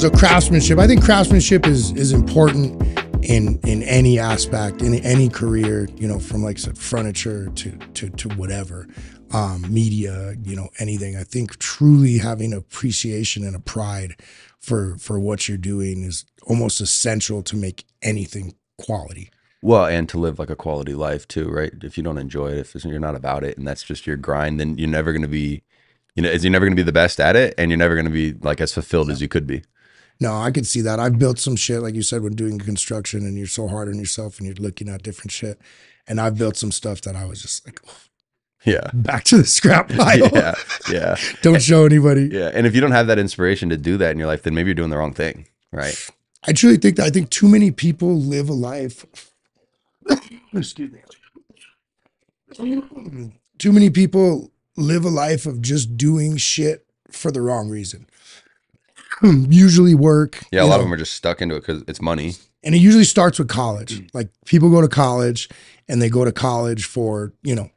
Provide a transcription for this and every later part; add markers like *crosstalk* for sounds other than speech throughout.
So craftsmanship, I think craftsmanship is is important in in any aspect in any career. You know, from like furniture to to to whatever, um, media. You know, anything. I think truly having appreciation and a pride for for what you're doing is almost essential to make anything quality. Well, and to live like a quality life too, right? If you don't enjoy it, if you're not about it, and that's just your grind, then you're never going to be, you know, is you're never going to be the best at it, and you're never going to be like as fulfilled as you could be. No, I could see that. I've built some shit, like you said, when doing construction, and you're so hard on yourself, and you're looking at different shit. And I've built some stuff that I was just like, oh, Yeah, back to the scrap *laughs* pile. yeah, yeah, *laughs* Don't show anybody. yeah. And if you don't have that inspiration to do that in your life, then maybe you're doing the wrong thing, right? I truly think that I think too many people live a life. *coughs* excuse me. Too many people live a life of just doing shit for the wrong reason. *clears throat* usually work. Yeah, a lot know, of them are just stuck into it because it's money. and it usually starts with college. Like people go to college and they go to college for, you know,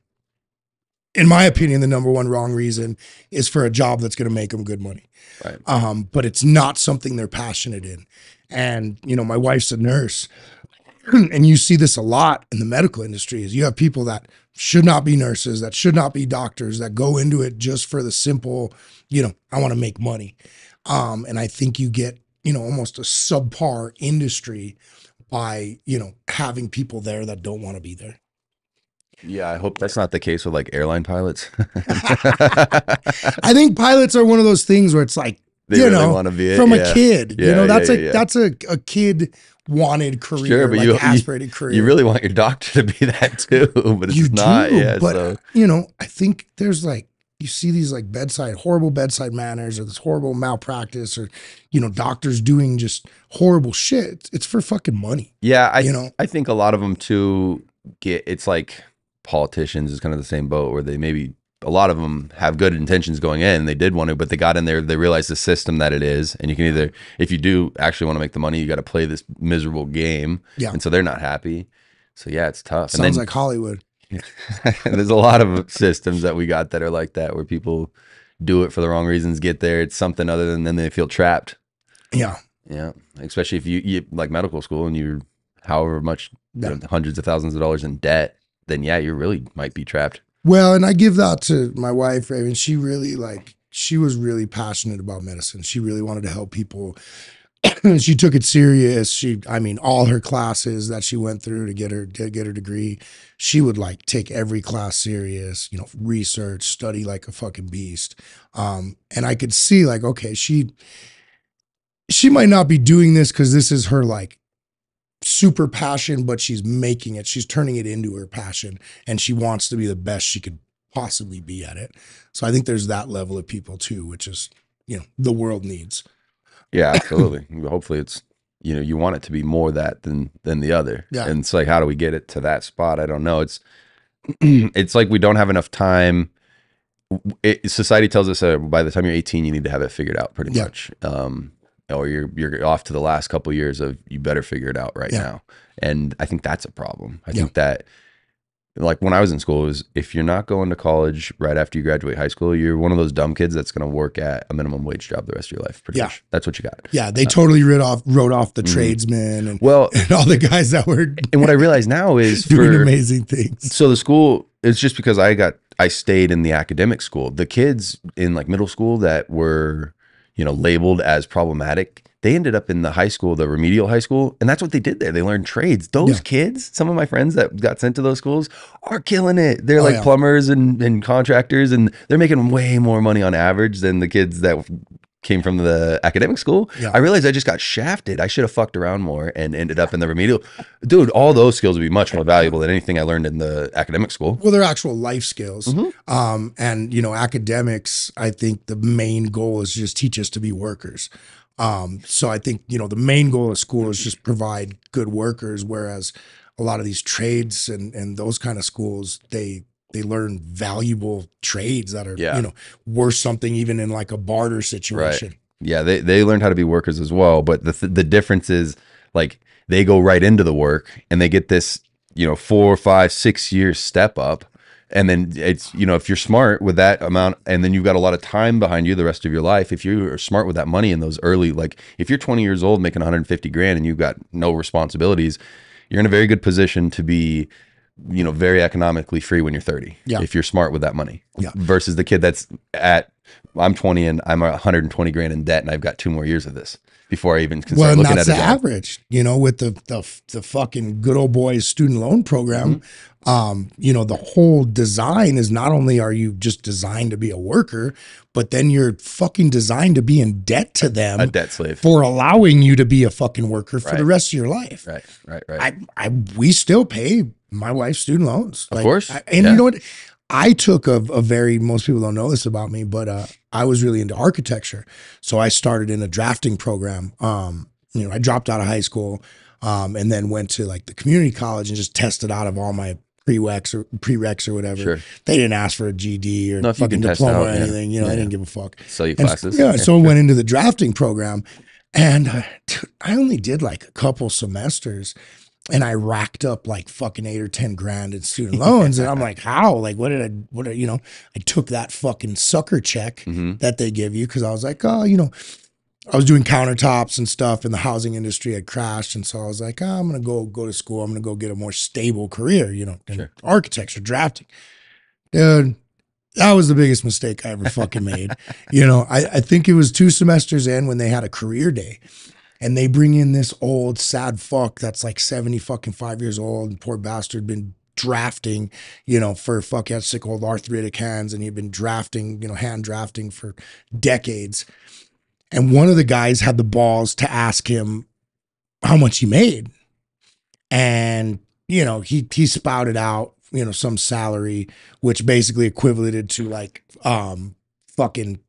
in my opinion, the number one wrong reason is for a job that's going to make them good money. Right. Um, but it's not something they're passionate in. And, you know, my wife's a nurse *clears throat* and you see this a lot in the medical industry is you have people that should not be nurses, that should not be doctors, that go into it just for the simple, you know, I want to make money. Um, and I think you get, you know, almost a subpar industry by, you know, having people there that don't want to be there. Yeah, I hope that's not the case with like airline pilots. *laughs* I think pilots are one of those things where it's like, they you really know, want to be it from yeah. a kid, you know, that's yeah, a yeah. that's a, a kid wanted career, Sure, but like you- you- aspirated career. You really want your doctor to be that too, *laughs* but it's you not. do, yeah, but so you know, I think there's like you see these like bedside horrible bedside manners or this horrible malpractice or you know doctors doing just horrible shit. It's, for fucking money. yeah, I you know? I think a lot of them too get it's like politicians is kind of the same boat where they maybe a lot of them have good intentions going in they did want to but they got in there they realized the system that it is and you can either if you do actually want to make the money you got to play this miserable game Yeah. and so they're not happy so yeah it's tough Sounds and then like Hollywood. *laughs* there's a lot of systems that we got that are like that where people do it for the wrong reasons get there it's something other than then they feel trapped Yeah. yeah especially if you, you like medical school and you're however much you know, hundreds of thousands of dollars in debt then yeah you really might be trapped Well, and I give that to my wife, Raven. She really like she was really passionate about medicine. She really wanted to help people. *coughs* she took it serious. She, I mean, all her classes that she went through to get her to get her degree, she would like take every class serious. You know, research, study like a fucking beast. Um, and I could see like, okay, she she might not be doing this because this is her like super passion, but she's making it. She's turning it into her passion, and she wants to be the best she could possibly be at it. So I think there's that level of people too, which is you know the world needs. Yeah absolutely *laughs* hopefully it's you know you want it to be more that than than the other Yeah. and it's like how do we get it to that spot i don't know it's *clears throat* it's like we don't have enough time it, society tells us uh, by the time you're 18 you need to have it figured out pretty Yeah. much um or you're you're off to the last couple years of you better figure it out right Yeah. now and i think that's a problem i Yeah. think that like when i was in school it was if you're not going to college right after you graduate high school you're one of those dumb kids that's going to work at a minimum wage job the rest of your life pretty Yeah. much that's what you got Yeah, they totally wrote off wrote off the Mhm. tradesmen and, well *laughs* and all the guys that were *laughs* and what i realize now is *laughs* doing for amazing things. so the school it's just because i got i stayed in the academic school the kids in like middle school that were you know labeled as problematic they ended up in the high school the remedial high school and that's what they did there they learned trades those Yeah. kids some of my friends that got sent to those schools are killing it they're Oh, like yeah. plumbers and, and contractors and they're making way more money on average than the kids that came from the academic school Yeah. i realized i just got shafted i should have fucked around more and ended up in the remedial dude all those skills would be much more valuable than anything i learned in the academic school Well, they're actual life skills. Mhm. Um, and you know, academics, I think the main goal is just teach us to be workers. Um, so I think, you know, the main goal of school is just provide good workers, whereas a lot of these trades and and those kind of schools, they they learn valuable trades that are, Yeah. you know, worth something even in like a barter situation. Yeah, they they learned how to be workers as well, but the th- the difference is like they go right into the work and they get this, you know, four, five, six years step up, and then it's you know if you're smart with that amount and then you've got a lot of time behind you the rest of your life if you're smart with that money in those early like if you're 20 years old making 150 grand and you've got no responsibilities you're in a very good position to be you know very economically free when you're 30 Yeah. if you're smart with that money Yeah. versus the kid that's at i'm 20 and i'm 120 grand in debt and i've got two more years of this before i even can well, looking that's at a job average, you know, with the, the the fucking good old boys student loan program. Mm-hmm. Um, you know, the whole design is not only are you just designed to be a worker, but then you're fucking designed to be in debt to them a debt slave for allowing you to be a fucking worker for the rest of your life. right right right I, I, we still pay my wife's student loans. Of course. I- and Yeah. you know what? I took a, a very, most people don't know this about me, but uh, I was really into architecture. So I started in a drafting program. Um, you know, I dropped out of high school um, and then went to like the community college and just tested out of all my prereqs or prereqs or whatever. Sure. They didn't ask for a GED or No, fucking diploma out, or yeah. anything. You know, I didn't give a fuck. sell you And- classes yeah, so I went into the drafting program, and uh, I only did like a couple semesters, and I racked up like fucking eight or ten grand in student loans, and I'm *laughs* like, how? Like, what did I? What did- you know? I took that fucking sucker check hmm that they give you because I was like, oh, you know. I was doing countertops and stuff, and the housing industry had crashed, and so I was like, oh, I'm gonna go go to school. I'm gonna go get a more stable career, you know, in Sure. architecture, drafting. Dude, that was the biggest mistake I ever fucking made. *laughs* you know, I, I think it was two semesters in when they had a career day, and they bring in this old sad fuck that's like 70 fucking five years old, and poor bastard been drafting, you know, for fuck had sick old arthritic hands, and he'd been drafting, you know, hand drafting for decades. And one of the guys had the balls to ask him how much he made. And, you know, he he spouted out, you know, some salary, which basically equivalented to like um fucking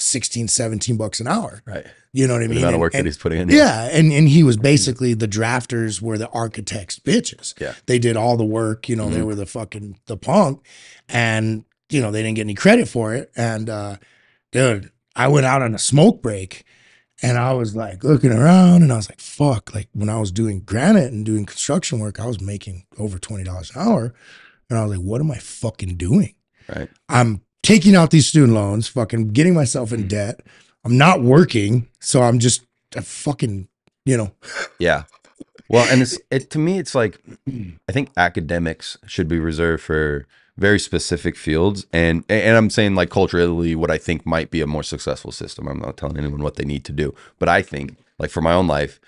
16, 17 bucks an hour. right You know what I mean? the amount of work and- that he's putting in yeah, and and he was basically the drafters were the architects bitches. Yeah. They did all the work, you know, they Mhm. were the fucking the punk and you know, they didn't get any credit for it and uh dude, I went out on a smoke break and I was like looking around and I was like fuck, like when I was doing granite and doing construction work, I was making over $20 an hour and I was like what am I fucking doing? right I'm taking out these student loans, fucking getting myself in Mhm. debt. I'm not working, so I'm just a fucking, you know, Yeah. Well, and it's it to me it's like *clears throat* I think academics should be reserved for very specific fields and and I'm saying like culturally what I think might be a more successful system. I'm not telling anyone what they need to do, but I think like for my own life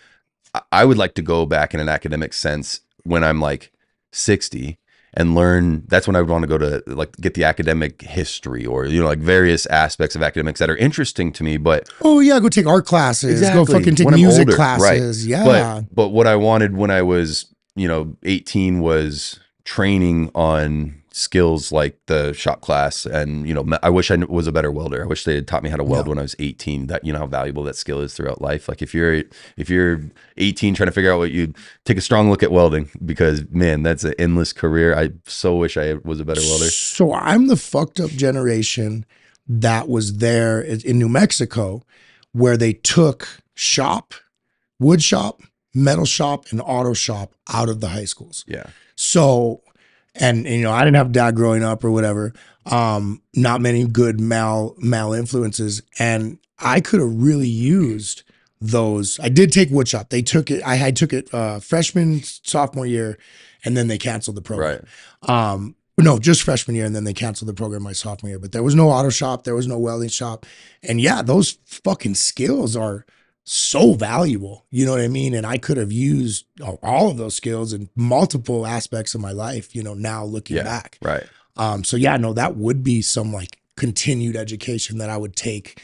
I- I would like to go back in an academic sense when I'm like 60 and learn that's when I would want to go to like get the academic history or you know like various aspects of academics that are interesting to me but oh yeah, go take art classes, go Exactly. fucking take When music older, right. classes. Yeah. but but what I wanted when I was you know 18 was training on skills like the shop class and you know I wish I was a better welder. I wish they had taught me how to weld Yeah. when I was 18. That you know how valuable that skill is throughout life. Like if you're if you're 18 trying to figure out what you take a strong look at welding because man that's an endless career. I so wish I was a better welder. So I'm the fucked up generation that was there in in New Mexico where they took shop, wood shop, metal shop, and auto shop out of the high schools. Yeah. So, and, and, you know, I didn't have dad growing up or whatever. Um, not many good mal mal influences, and I could have really used those. I did take woodshop. They took it. I had took it uh, freshman sophomore year, and then they canceled the program. Right. Um, no, just freshman year, and then they canceled the program my sophomore year. But there was no auto shop, there was no welding shop, and yeah, those fucking skills are so valuable. You know what I mean? And I could have used all- of those skills in multiple aspects of my life. You know, now looking Yeah. back. Right. Um, so yeah, no, that would be some like continued education that I would take,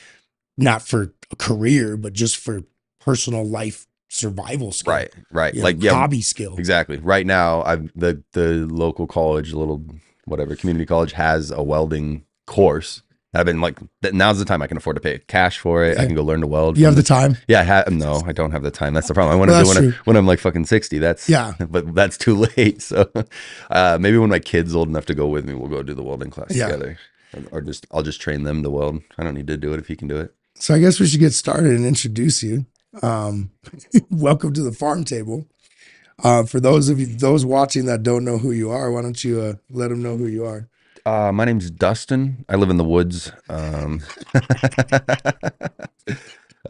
not for a career, but just for personal life survival skill. Right. Right. you know, like yeah, hobby skill. Exactly. Right now, I've the the local college, little whatever community college has a welding course. I've been like, now's the time I can afford to pay cash for it. I can go learn to weld. You have the time. yeah, I have no, I don't have the time. That's the problem. I want to Well, do when, I, when I'm like fucking sixty. That's Yeah. *laughs* but that's too late. *laughs* So uh, maybe when my kid's old enough to go with me, we'll go do the welding class Yeah. together, or, or just I'll just train them to weld. I don't need to do it if he can do it. So I guess we should get started and introduce you. Um, *laughs* welcome to the Pharm Table. Uh, for those of you, those watching that don't know who you are, why don't you uh, let them know who you are? Uh, my name's Dustin. I live in the woods. Um, *laughs*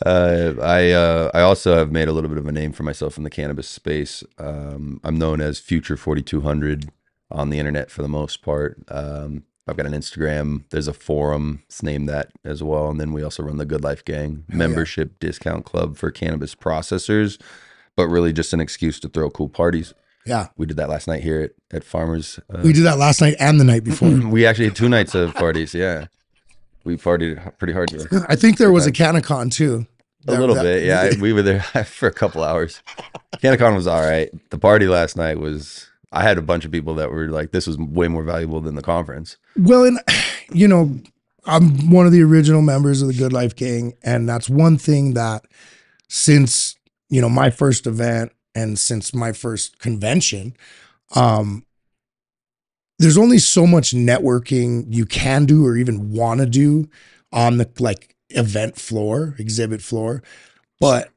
uh, I uh, I also have made a little bit of a name for myself in the cannabis space. Um, I'm known as Future 4200 on the internet for the most part. Um, I've got an Instagram. There's a forum. It's named that as well. And then we also run the Good Life Gang yeah. membership discount club for cannabis processors, but really just an excuse to throw cool parties. Yeah. We did that last night here at, at Pharmers. Uh, We did that last night and the night *clears throat* before. we actually had two nights of parties. Yeah, we partied pretty hard. Here. I think there was a CannaCon too. A That- little that- bit, yeah. I- *laughs* we were there *laughs* for a couple hours. CannaCon was all right. The party last night was. I had a bunch of people that were like, "This was way more valuable than the conference." Well, and *sighs* you know, I'm one of the original members of the Good Life Gang, and that's one thing that since you know my first event and since my first convention, um, there's only so much networking you can do or even want to do on the like event floor, exhibit floor, but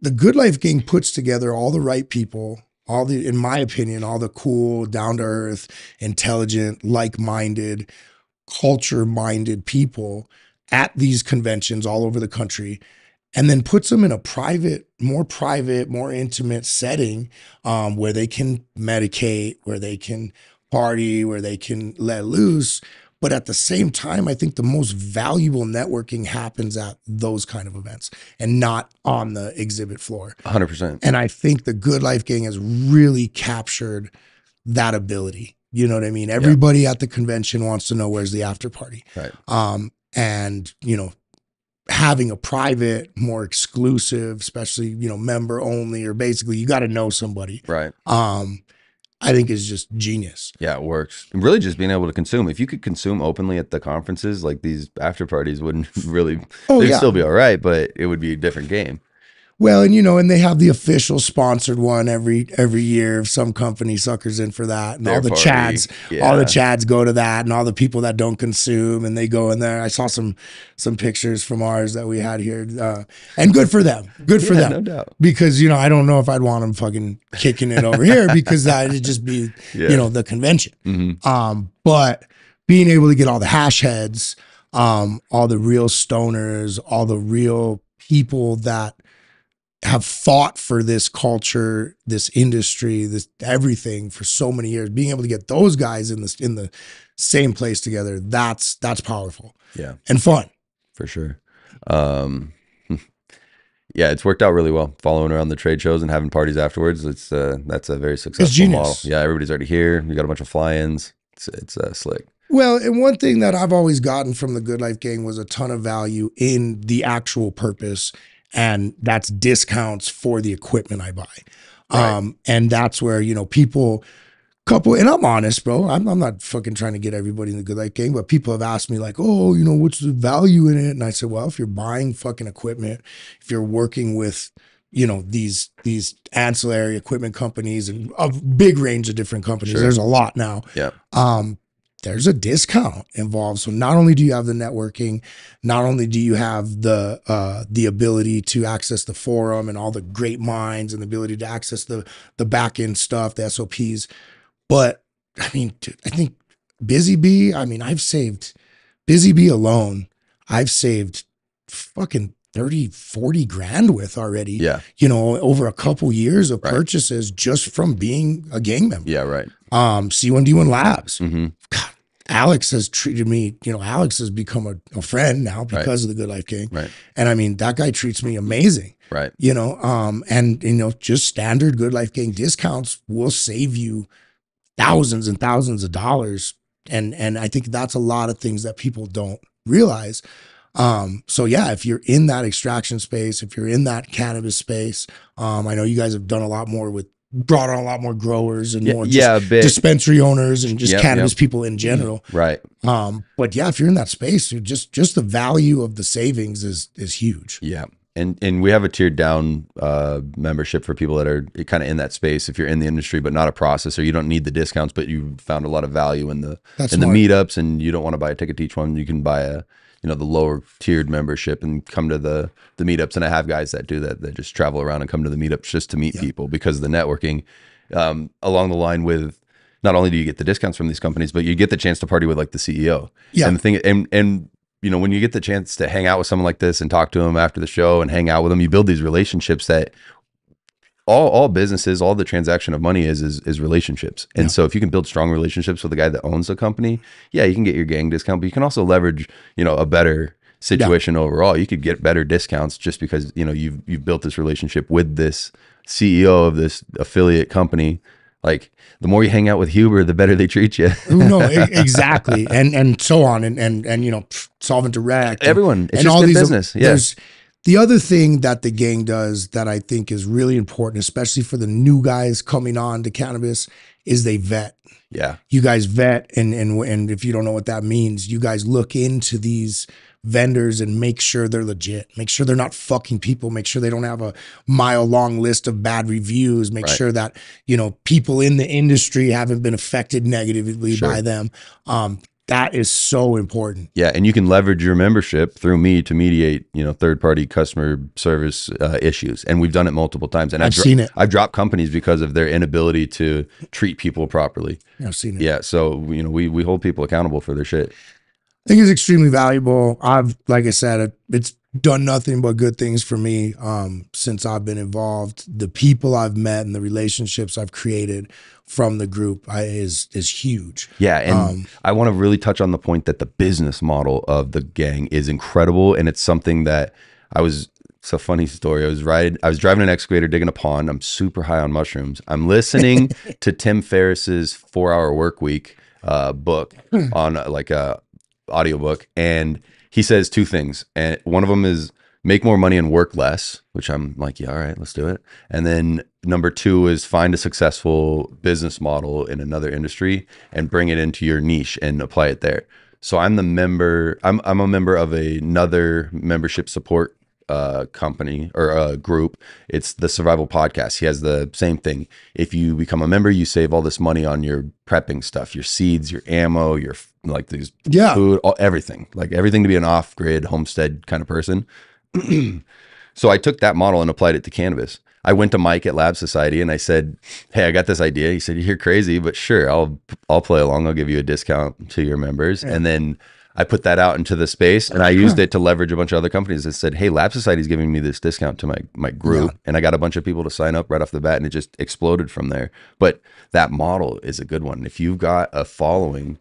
the Good Life Gang puts together all the right people, all the, in my opinion, all the cool, down to earth, intelligent, like minded, culture minded people at these conventions all over the country and then puts them in a private, more private, more intimate setting um, where they can medicate, where they can party, where they can let loose. But at the same time, I think the most valuable networking happens at those kind of events and not on the exhibit floor. 100. percent And I think the Good Life Gang has really captured that ability. You know what I mean? Everybody at the convention wants to know where's the after party. Right. Um, and you know, having a private, more exclusive, especially you know, member only, or basically you got to know somebody. Right. Um, I think is just genius. Yeah, it works. And really, just being able to consume. If you could consume openly at the conferences, like these after parties wouldn't *laughs* really. Oh they'd yeah. still be all right, but it would be a different game. Well, and you know, and they have the official sponsored one every every year. Some company suckers in for that, and Their all the party. chads, all the chads go to that, and all the people that don't consume, and they go in there. I saw some some pictures from ours that we had here, uh, and good for them. Good for Yeah, them. no doubt. Because you know, I don't know if I'd want them fucking kicking it over here *laughs* because that'd just be Yeah. you know the convention. hmm Um, but being able to get all the hash heads, um, all the real stoners, all the real people that have fought for this culture, this industry, this everything for so many years, being able to get those guys in the in the same place together, that's that's powerful Yeah. and fun. for sure. Um, *laughs* yeah, it's worked out really well. Following around the trade shows and having parties afterwards, it's uh, that's a very successful model. Yeah, everybody's already here. We got a bunch of fly-ins. It's it's uh, slick. Well, and one thing that I've always gotten from the Good Life Gang was a ton of value in the actual purpose, and that's discounts for the equipment I buy. Right. Um, and that's where you know people, couple, and I'm honest, bro. I'm, I'm not fucking trying to get everybody in the Good Life Gang, but people have asked me like, oh, you know, what's the value in it? And I said, well, if you're buying fucking equipment, if you're working with you know these these ancillary equipment companies and a big range of different companies. Sure. There's a lot now Yeah. um, there's a discount involved. So not only do you have the networking, not only do you have the uh, the ability to access the forum and all the great minds and the ability to access the the back end stuff, the SOPs, but I mean, I think Busy Bee. I mean, I've saved Busy Bee alone. I've saved fucking 30, 40 grand with already. Yeah. You know, over a couple years of Right. purchases just from being a gang member. Yeah. Right. Um, C1D1 Labs. hmm Alex has treated me, you know, Alex has become a, a friend now because of the Good Life Gang. Right. And I mean, that guy treats me amazing, Right. you know, um, and you know, just standard Good Life Gang discounts will save you thousands and thousands of dollars. And and I think that's a lot of things that people don't realize. Um, so yeah, if you're in that extraction space, if you're in that cannabis space, um, I know you guys have done a lot more with brought on a lot more growers and Yeah. more Yeah. Dispensary owners and just Yep, cannabis yep. people in general. right. Um, but yeah, if you're in that space, just just the value of the savings is is huge. Yeah. And and we have a tiered down uh, membership for people that are kind of in that space. If you're in the industry but not a processor, you don't need the discounts, but you found a lot of value in the That's in the meetups, and you don't want to buy a ticket to each one. You can buy a you know the lower tiered membership and come to the the meetups. And I have guys that do that that just travel around and come to the meetups just to meet Yeah. people because of the networking um, along the line with not only do you get the discounts from these companies, but you get the chance to party with like the CEO. Yeah. And the thing, and and you know, when you get the chance to hang out with someone like this and talk to them after the show and hang out with them, you build these relationships that all all businesses, all the transaction of money is is, is relationships. And Yeah. so if you can build strong relationships with the guy that owns the company, yeah, you can get your gang discount, but you can also leverage, you know, a better situation overall. You could get better discounts just because, you know, you've you've built this relationship with this CEO of this affiliate company. Like the more you hang out with Huber, the better they treat you. no, *laughs* exactly, and and so on, and and and you know, solvent direct, and- Everyone, it's and just all these business. Yeah. The other thing that the gang does that I think is really important, especially for the new guys coming on to cannabis, is they vet. Yeah. You guys vet, and and and if you don't know what that means, you guys look into these vendors and make sure they're legit. Make sure they're not fucking people. Make sure they don't have a mile long list of bad reviews. Make Right. sure that you know people in the industry haven't been affected negatively Sure. by them. Um, that is so important. Yeah, and you can leverage your membership through me to mediate, you know, third-party customer service uh, issues, and we've done it multiple times. And I've dro- seen it. I've dropped companies because of their inability to treat people properly. I've seen it. Yeah, so you know, we we hold people accountable for their shit. I think it's extremely valuable. I've, like I said, it's done nothing but good things for me um, since I've been involved. The people I've met and the relationships I've created from the group I, is is huge. Yeah, and Um, I want to really touch on the point that the business model of the gang is incredible, and it's something that I was. It's a funny story. I was riding. I was driving an excavator, digging a pond. I'm super high on mushrooms. I'm listening *laughs* to Tim Ferriss's Four Hour Work Week uh, book on uh, like a audiobook, and he says two things, and one of them is make more money and work less, which I'm like, yeah, all right, let's do it. And then number two is find a successful business model in another industry and bring it into your niche and apply it there. So I'm the member. I'm I'm a member of another membership support uh, company or a group. It's the Survival Podcast. He has the same thing. If you become a member, you save all this money on your prepping stuff, your seeds, your ammo, your like these Yeah. food, all, everything, like everything to be an off grid homestead kind of person. *clears throat* so I took that model and applied it to cannabis. I went to Mike at Lab Society and I said, "Hey, I got this idea." He said, "You're crazy, but sure, I'll I'll play along. I'll give you a discount to your members." And then I put that out into the space and I used it to leverage a bunch of other companies that said, "Hey, Lab Society is giving me this discount to my my group." And I got a bunch of people to sign up right off the bat and it just exploded from there. But that model is a good one. If you've got a following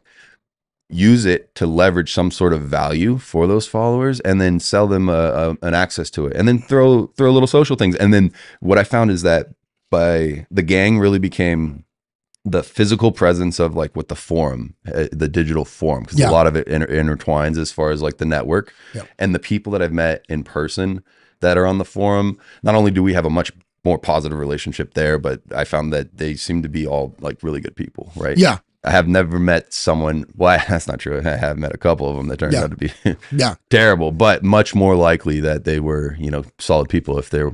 use it to leverage some sort of value for those followers and then sell them a, a, an access to it and then throw throw little social things and then what i found is that by the gang really became the physical presence of like with the forum uh, the digital forum because Yeah. a lot of it inter- intertwines as far as like the network and the people that i've met in person that are on the forum not only do we have a much more positive relationship there but i found that they seem to be all like really good people right Yeah. I have never met someone. Well, *laughs* that's not true. I have met a couple of them that turned Yeah. out to be *laughs* Yeah. terrible, but much more likely that they were, you know, solid people if they're.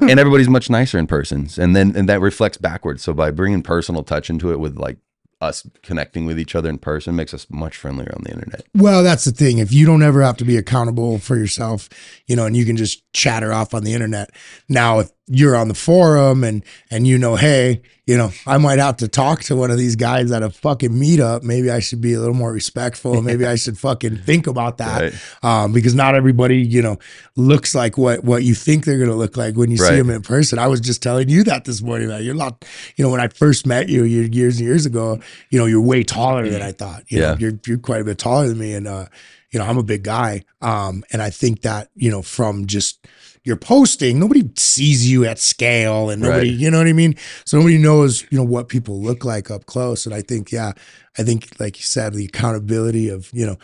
And everybody's much nicer in person, and then and that reflects backwards. So by bringing personal touch into it, with like us connecting with each other in person, makes us much friendlier on the internet. Well, that's the thing. If you don't ever have to be accountable for yourself, you know, and you can just chatter off on the internet. Now, if you're on the forum and and you know, hey, you know, I might have to talk to one of these guys at a fucking meetup. Maybe I should be a little more respectful. Maybe I should fucking think about that. Right. Um, because not everybody, you know, looks like what what you think they're gonna look like when you see them in person. I was just telling you that this morning. That you're not, you know, when I first met you years years and years ago, you know, you're way taller than I thought. You know, Yeah. you're you're quite a bit taller than me, and uh, you know, I'm a big guy. Um, and I think that you know, from just your posting, nobody sees you at scale, and nobody, Right. you know what I mean. So nobody knows, you know, what people look like up close. And I think, yeah, I think, like you said, the accountability of, you know,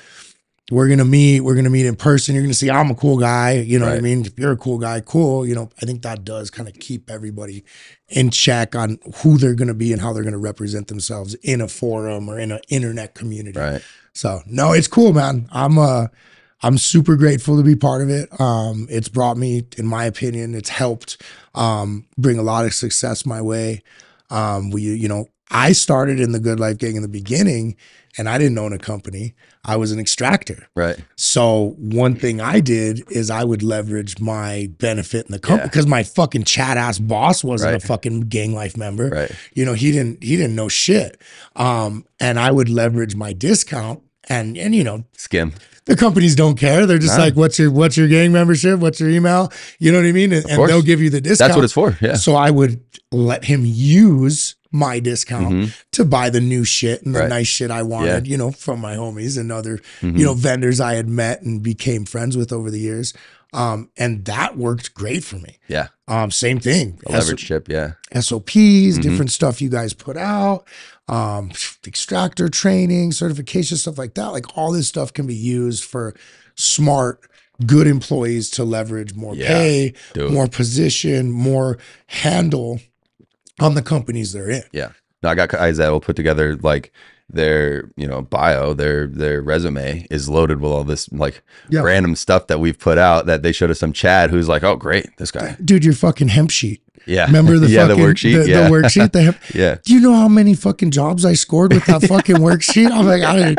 we're gonna meet, we're gonna meet in person. You're gonna see I'm a cool guy. You know what I mean? If you're a cool guy, cool. You know, I think that does kind of keep everybody in check on who they're gonna be and how they're gonna represent themselves in a forum or in an internet community. Right. So no, it's cool, man. I'm uh I'm super grateful to be part of it. Um, it's brought me, in my opinion, it's helped um, bring a lot of success my way. Um, we, you know, I started in the Good Life Gang in the beginning and I didn't own a company. I was an extractor. Right. So one thing I did is I would leverage my benefit in the company Yeah. because my fucking chat ass boss wasn't Right. a fucking gang life member. Right. You know, he didn't he didn't know shit. Um, and I would leverage my discount and and you know, Skim. the companies don't care. They're just No. like, what's your what's your gang membership? What's your email? You know what I mean? And, and they'll give you the discount. That's what it's for. Yeah. So I would let him use my discount Mhm. to buy the new shit and the Right. nice shit I wanted, you know, from my homies and other, Mhm. you know, vendors I had met and became friends with over the years. Um, and that worked great for me. Yeah. Um, same thing. A leverage chip. Yeah. SOPs, Mhm. different stuff you guys put out, um, extractor training, certification, stuff like that. Like all this stuff can be used for smart, good employees to leverage more Yeah. pay, more position, more handle on the companies they're in. Yeah. No, I got guys that will put together like their you know bio their their resume is loaded with all this like Yeah. random stuff that we've put out that they showed us some chad who's like oh great this guy Dude, your fucking hemp sheet. Yeah Remember the *laughs* yeah fucking the worksheet The, yeah the worksheet. The hemp. *laughs* yeah Do you know how many fucking jobs I scored with that fucking *laughs* worksheet? I'm like, I,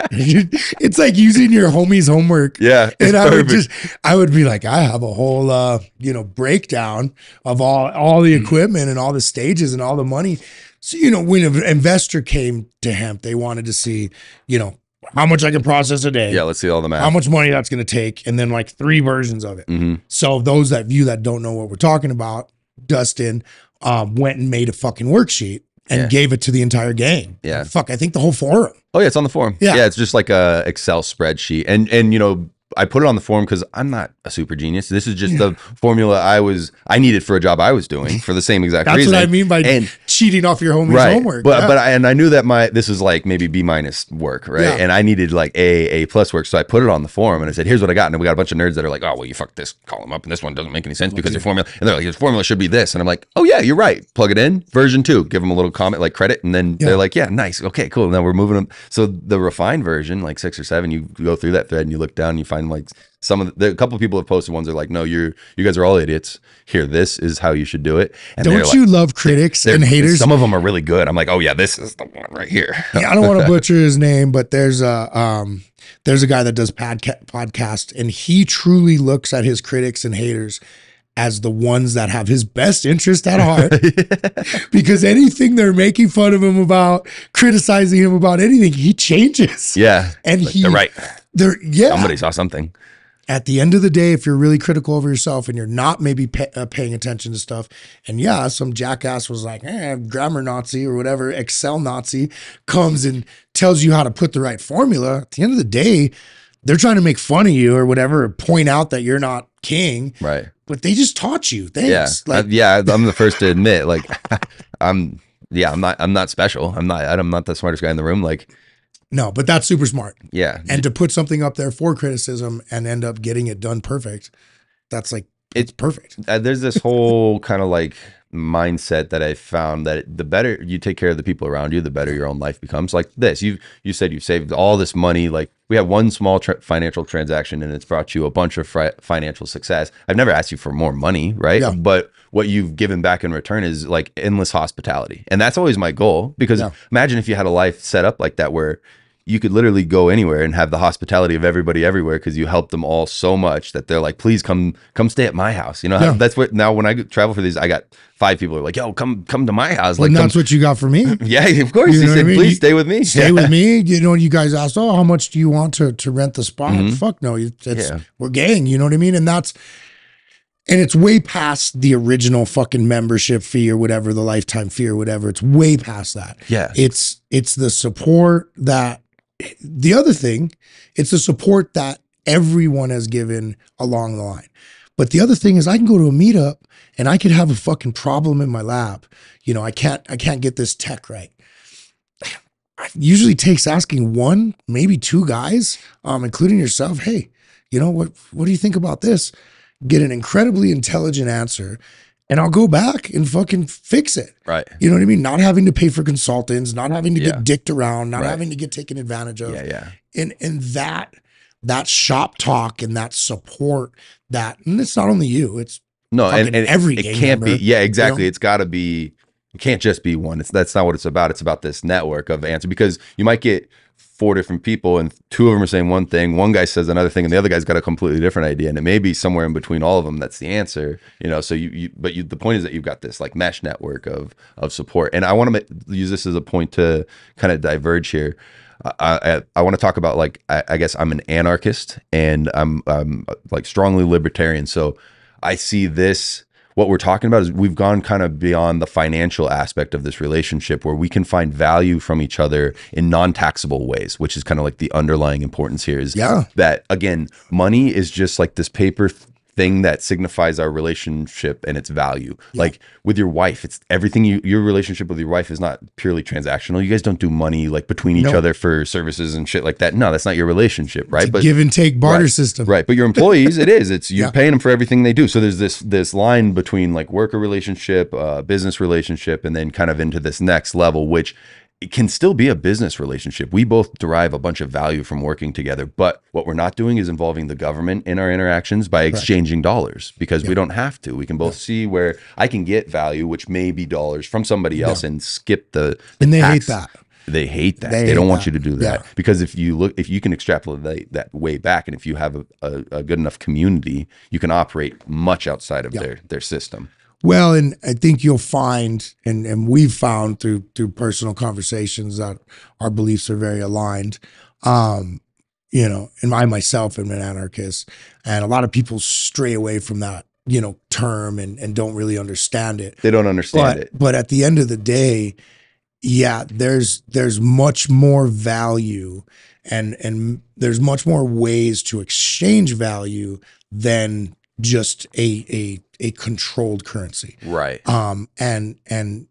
it's like using your homie's homework. yeah and I would just, I would be like, I have a whole, uh, you know, breakdown of all all the Mm. equipment and all the stages and all the money. So you know, when an investor came to hemp, they wanted to see, you know, how much I can process a day, yeah let's see all the math how much money that's going to take, and then like three versions of it. hmm So those that view that don't know what we're talking about, Dustin um, went and made a fucking worksheet and Yeah. gave it to the entire gang. Yeah. fuck, I think the whole forum. oh yeah it's on the forum. Yeah. yeah it's just like a excel spreadsheet and and you know I put it on the form because I'm not a super genius. This is just the formula I was I needed for a job I was doing for the same *laughs* exact That's reason. what I mean by And cheating off your homie's right homework. but yeah. but I, and i knew that my this was like maybe b minus work right Yeah. and i needed like a a plus work so i put it on the form and i said here's what i got and we got a bunch of nerds that are like oh well you fucked this column up and this one doesn't make any sense because your formula and they're like your formula should be this and i'm like oh yeah you're right plug it in version two give them a little comment like credit and then Yeah. they're like yeah nice okay cool now we're moving them so the refined version like six or seven you go through that thread and you look down and you find like some of the, a couple of people have posted ones that are like no you're you guys are all idiots here this is how you should do it and Don't like, you love critics and haters? Some of them are really good. I'm like, oh yeah, this is the one right here. Yeah, I don't want to *laughs* butcher his name, but there's a um, there's a guy that does podca- podcast, and he truly looks at his critics and haters as the ones that have his best interest at heart. *laughs* *laughs* because anything they're making fun of him about, criticizing him about anything, he changes. yeah, And Like, he, right. They're yeah. Somebody saw something. at the end of the day, if you're really critical over yourself and you're not maybe pay, uh, paying attention to stuff, and yeah, some jackass was like, eh, grammar Nazi or whatever, Excel Nazi comes and tells you how to put the right formula. At the end of the day, they're trying to make fun of you or whatever, or point out that you're not king, Right. but they just taught you. Yeah. Thanks. Like, Uh, yeah. I'm the first to admit, like, *laughs* I'm. Yeah, I'm not. I'm not special. I'm not. I'm not the smartest guy in the room. Like, no, but that's super smart. yeah, And to put something up there for criticism and end up getting it done perfect, that's like, it's perfect. uh, there's this whole *laughs* kind of like mindset that I found that the better you take care of the people around you, the better your own life becomes. Like this, you you said you've saved all this money. Like we have one small tra- financial transaction, and it's brought you a bunch of financial success. I've never asked you for more money, right? Yeah. But what you've given back in return is like endless hospitality, and that's always my goal. Because Yeah. imagine if you had a life set up like that where you could literally go anywhere and have the hospitality of everybody everywhere because you helped them all so much that they're like, please come come stay at my house. You know, Yeah. that's what now when I travel for these, I got five people who are like, yo, come come to my house. Like, and come, that's what you got for me. *laughs* yeah, of course. You he what I mean? please You- stay with me. stay with *laughs* me. You know, you guys asked, oh, how much do you want to to rent the spot? Mhm. Fuck no, it's, it's Yeah. we're gang. You know what I mean? And that's and it's way past the original fucking membership fee or whatever, the lifetime fee or whatever. It's way past that. Yeah. It's it's the support that the other thing, it's the support that everyone has given along the line. But the other thing is I can go to a meetup and I could have a fucking problem in my lab. You know, I can't I can't get this tech right. It usually takes asking one, maybe two guys, um, including yourself, hey, you know what what do you think about this? Get an incredibly intelligent answer, and I'll go back and fucking fix it. Right. You know what I mean? Not having to pay for consultants, not having to Yeah. get dicked around, not Right. having to get taken advantage of. Yeah. Yeah. And and that that shop talk and that support that and it's not only you, it's No, and, and every it gang can't member, be. Yeah, exactly. know? It's got to be it can't just be one. It's that's not what it's about. It's about this network of answer because you might get four different people and two of them are saying one thing, one guy says another thing, and the other guy's got a completely different idea, and it may be somewhere in between all of them that's the answer. You know, so you, you but you the point is that you've got this like mesh network of of support, and I want to use this as a point to kind of diverge here. I, I, I want to talk about like I, I guess I'm an anarchist and I'm I'm like strongly libertarian. So I see this what we're talking about is we've gone kind of beyond the financial aspect of this relationship where we can find value from each other in non-taxable ways which is kind of like the underlying importance here is Yeah. that again money is just like this paper thing that signifies our relationship and its value like with your wife it's everything you your relationship with your wife is not purely transactional you guys don't do money like between each No. other for services and shit like that no that's not your relationship right but Give and take barter Right. system. Right, but your *laughs* employees, it is. It's you're Yeah. paying them for everything they do. So there's this this line between like worker relationship, uh, business relationship, and then kind of into this next level, which it can still be a business relationship. We both derive a bunch of value from working together, but what we're not doing is involving the government in our interactions by exchanging dollars because we don't have to. We can both see where I can get value, which may be dollars from somebody else, and skip the, the And they hate that. They hate that. They They, hate don't want that. you to do that Yeah. because if you look, if you can extrapolate that way back, and if you have a, a, a good enough community, you can operate much outside of their their system. Well, and I think you'll find, and and we've found through through personal conversations that our beliefs are very aligned. Um, you know, and I myself am an anarchist, and a lot of people stray away from that, you know, term and and don't really understand it. They don't understand But it. but at the end of the day, yeah, there's there's much more value, and and there's much more ways to exchange value than just a a a controlled currency Right. um and and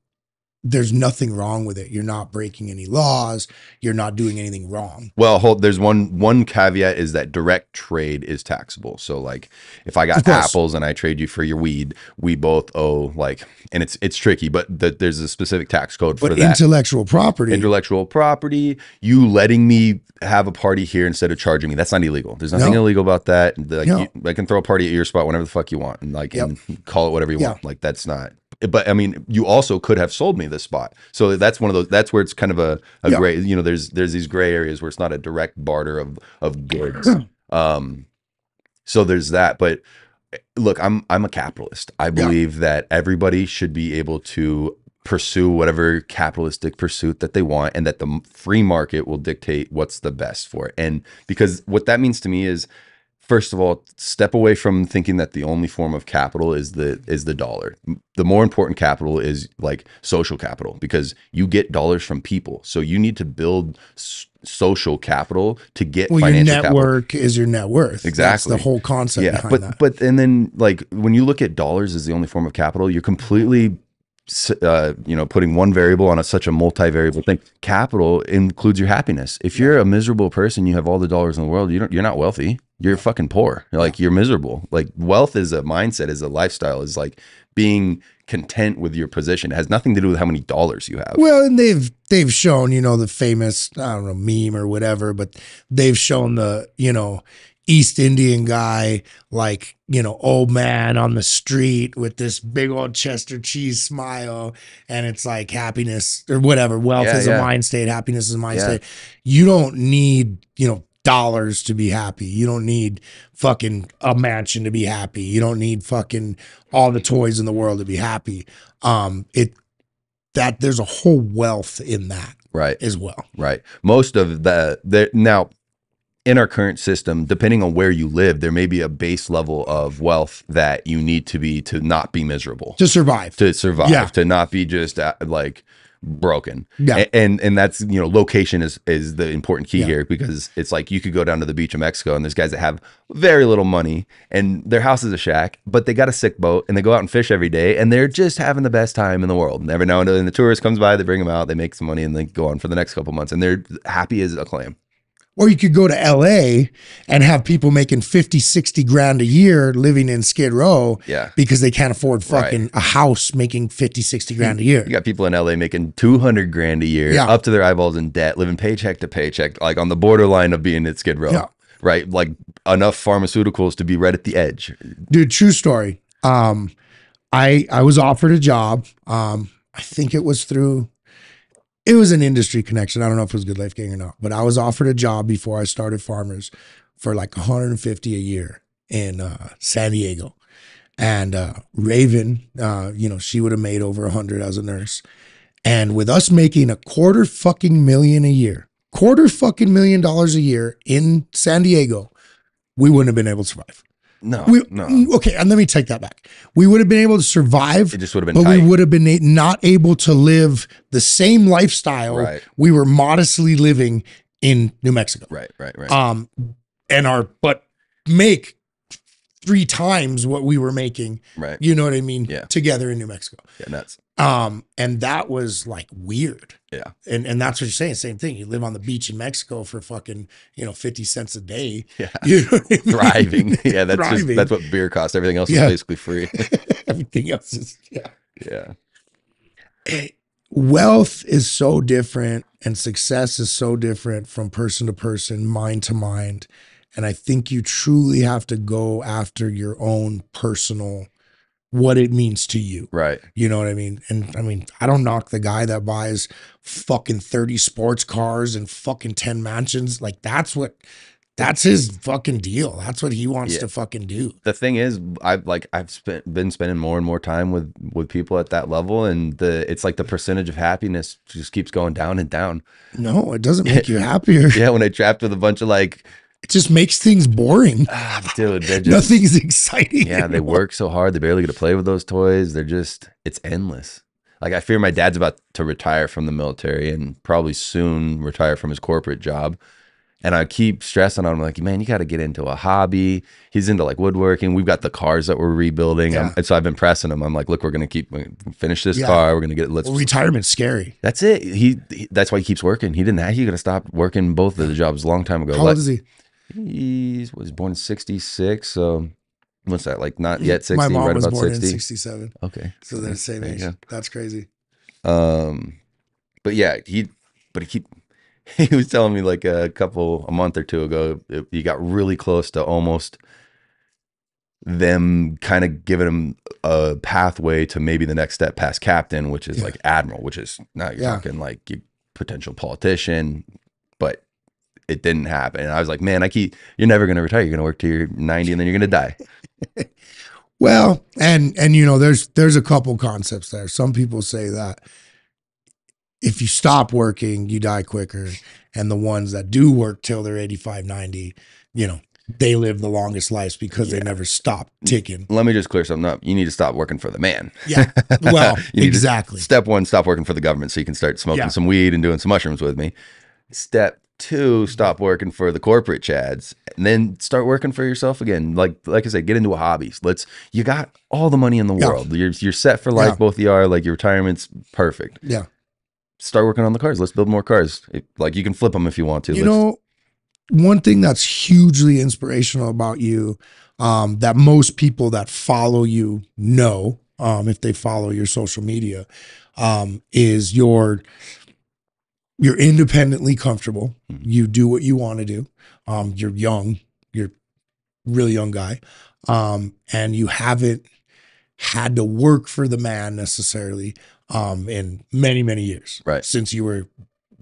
there's nothing wrong with it you're not breaking any laws you're not doing anything wrong Well, hold. There's one one caveat is that direct trade is taxable. So like, if I got apples and I trade you for your weed, we both owe like, and it's it's tricky, but the, there's a specific tax code for but that. intellectual property intellectual property, you letting me have a party here instead of charging me. That's not illegal. There's nothing No. illegal about that. Like, No. you, I can throw a party at your spot whenever the fuck you want and like Yep. and call it whatever you Yeah. want. Like that's not. But I mean, you also could have sold me this spot. So that's one of those. That's where it's kind of a, a Yeah. gray. You know, there's there's these gray areas where it's not a direct barter of of goods. *clears throat* um, so there's that. But look, I'm I'm a capitalist. I believe that everybody should be able to pursue whatever capitalistic pursuit that they want and that the free market will dictate what's the best for it. And because what that means to me is first of all step away from thinking that the only form of capital is the is the dollar. The more important capital is like social capital because you get dollars from people. So you need to build s- social capital to get well your financial capital. network is your net worth That's Exactly. the whole concept Yeah, behind but that but and then like when you look at dollars as the only form of capital, you're completely uh, you know putting one variable on a, such a multi-variable thing. Capital includes your happiness. If you're a miserable person, you have all the dollars in the world. You don't. You're not wealthy. You're fucking poor. You're like you're miserable. Like wealth is a mindset, is a lifestyle, is like being content with your position. It has nothing to do with how many dollars you have. Well, and they've they've shown, you know, the famous I don't know meme or whatever, but they've shown the you know East Indian guy like you know old man on the street with this big old Chester cheese smile, and it's like happiness or whatever. Wealth Yeah, is yeah. a mind state, happiness is a mind Yeah. state. You don't need you know dollars to be happy. You don't need fucking a mansion to be happy. You don't need fucking all the toys in the world to be happy. Um, it that there's a whole wealth in that Right. as well. Right. Most of the the now in our current system, depending on where you live, there may be a base level of wealth that you need to be to not be miserable, To survive. to survive, Yeah. to not be just uh, like broken. Yeah. A- And and that's you know location is is the important key Yeah. here because it's like you could go down to the beach of Mexico and there's guys that have very little money and their house is a shack, but they got a sick boat and they go out and fish every day and they're just having the best time in the world. And every now and then the tourist comes by, they bring them out, they make some money and they go on for the next couple months and they're happy as a clam. Or you could go to LA and have people making 50, 60 grand a year living in Skid Row Yeah. because they can't afford Right. fucking a house making 50, 60 grand a year. You got people in LA making 200 grand a year, Yeah. up to their eyeballs in debt, living paycheck to paycheck, like on the borderline of being at Skid Row. Yeah. Right? Like enough pharmaceuticals to be right at the edge. Dude, true story. Um, I I was offered a job um I think it was through it was an industry connection. I don't know if it was Good Life Gang or not, but I was offered a job before I started Pharmers for like 150 a year in uh, San Diego. And uh, Raven, uh, you know, she would have made over 100 as a nurse. And with us making a quarter fucking million a year, quarter fucking million dollars a year in San Diego, we wouldn't have been able to survive. No, We, no. Okay, and let me take that back. We would have been able to survive It just would have been but tight. we would have been not able to live the same lifestyle Right. we were modestly living in New Mexico. right, right, right. Um, and our but make three times what we were making. right. You know what I mean? Yeah. Together in New Mexico. Yeah, nuts. Um, and that was like weird. Yeah. And and that's what you're saying. Same thing. You live on the beach in Mexico for fucking you know fifty cents a day. *laughs* Yeah. You know I mean? Thriving. *laughs* Yeah, that's just that's what beer costs. Everything else Yeah. is basically free. *laughs* Everything else is yeah. yeah. Eh, wealth is so different and success is so different from person to person, mind to mind. And I think you truly have to go after your own personal what it means to you. Right. You know what I mean? And I mean, I don't knock the guy that buys fucking 30 sports cars and fucking 10 mansions. Like that's what that's his fucking deal. That's what he wants Yeah. to fucking do. the thing is i've like i've spent been spending more and more time with with people at that level and the it's like the percentage of happiness just keeps going down and down No, it doesn't make *laughs* you happier. yeah when i trapped with a bunch of like It just makes things boring. ah, dude just Nothing's exciting. yeah they work so hard they barely get to play with those toys they're just it's endless like i fear my dad's about to retire from the military and probably soon retire from his corporate job and I keep stressing on him, like, man, you got to get into a hobby. He's into like woodworking. We've got the cars that we're rebuilding. Yeah. and so I've been pressing him. I'm like, look, we're going to keep finish this Yeah. car. We're going to get. Let's Well, retirement's scary. That's it. He, he- that's why he keeps working. He didn't have, he could have stopped working both of the jobs a long time ago. How old is he? He was born in 66. So what's that? Like not yet 60, My mom right was about born 60. in 67. Okay. So they're the same There age. That's crazy. Um, but yeah, he, but he keep, *laughs* he was telling me like a couple, a month or two ago, it, he got really close to almost them kind of giving him a pathway to maybe the next step past captain, which is Yeah. like admiral, which is now you're Yeah. talking like you potential politician, but it didn't happen. And I was like, man, I keep, you're never going to retire. You're going to work till you're 90 and then you're going to die. *laughs* Well, and and you know, there's there's a couple concepts there. Some people say that if you stop working, you die quicker. And the ones that do work till they're 85, 90, you know, they live the longest lives because they never stop ticking. Let me just clear something up. You need to stop working for the man. Yeah. *laughs* Well, You need to- exactly. Step one, stop working for the government so you can start smoking Yeah. some weed and doing some mushrooms with me. Step two, stop working for the corporate chads and then start working for yourself again. Like like I said, get into a hobbies. Let's you got all the money in the Yeah. world. You're you're set for life, Yeah. both of you are. Like your retirement's perfect. Yeah. Start working on the cars. Let's build more cars. It- like you can flip them if you want to. You Let's- know, one thing that's hugely inspirational about you, um, that most people that follow you know, um, if they follow your social media, um, is your you're independently comfortable. Mhm. You do what you want to do. Um, you're young. You're really young guy, um, and you haven't had to work for the man necessarily um, in many many years, Right. Since you were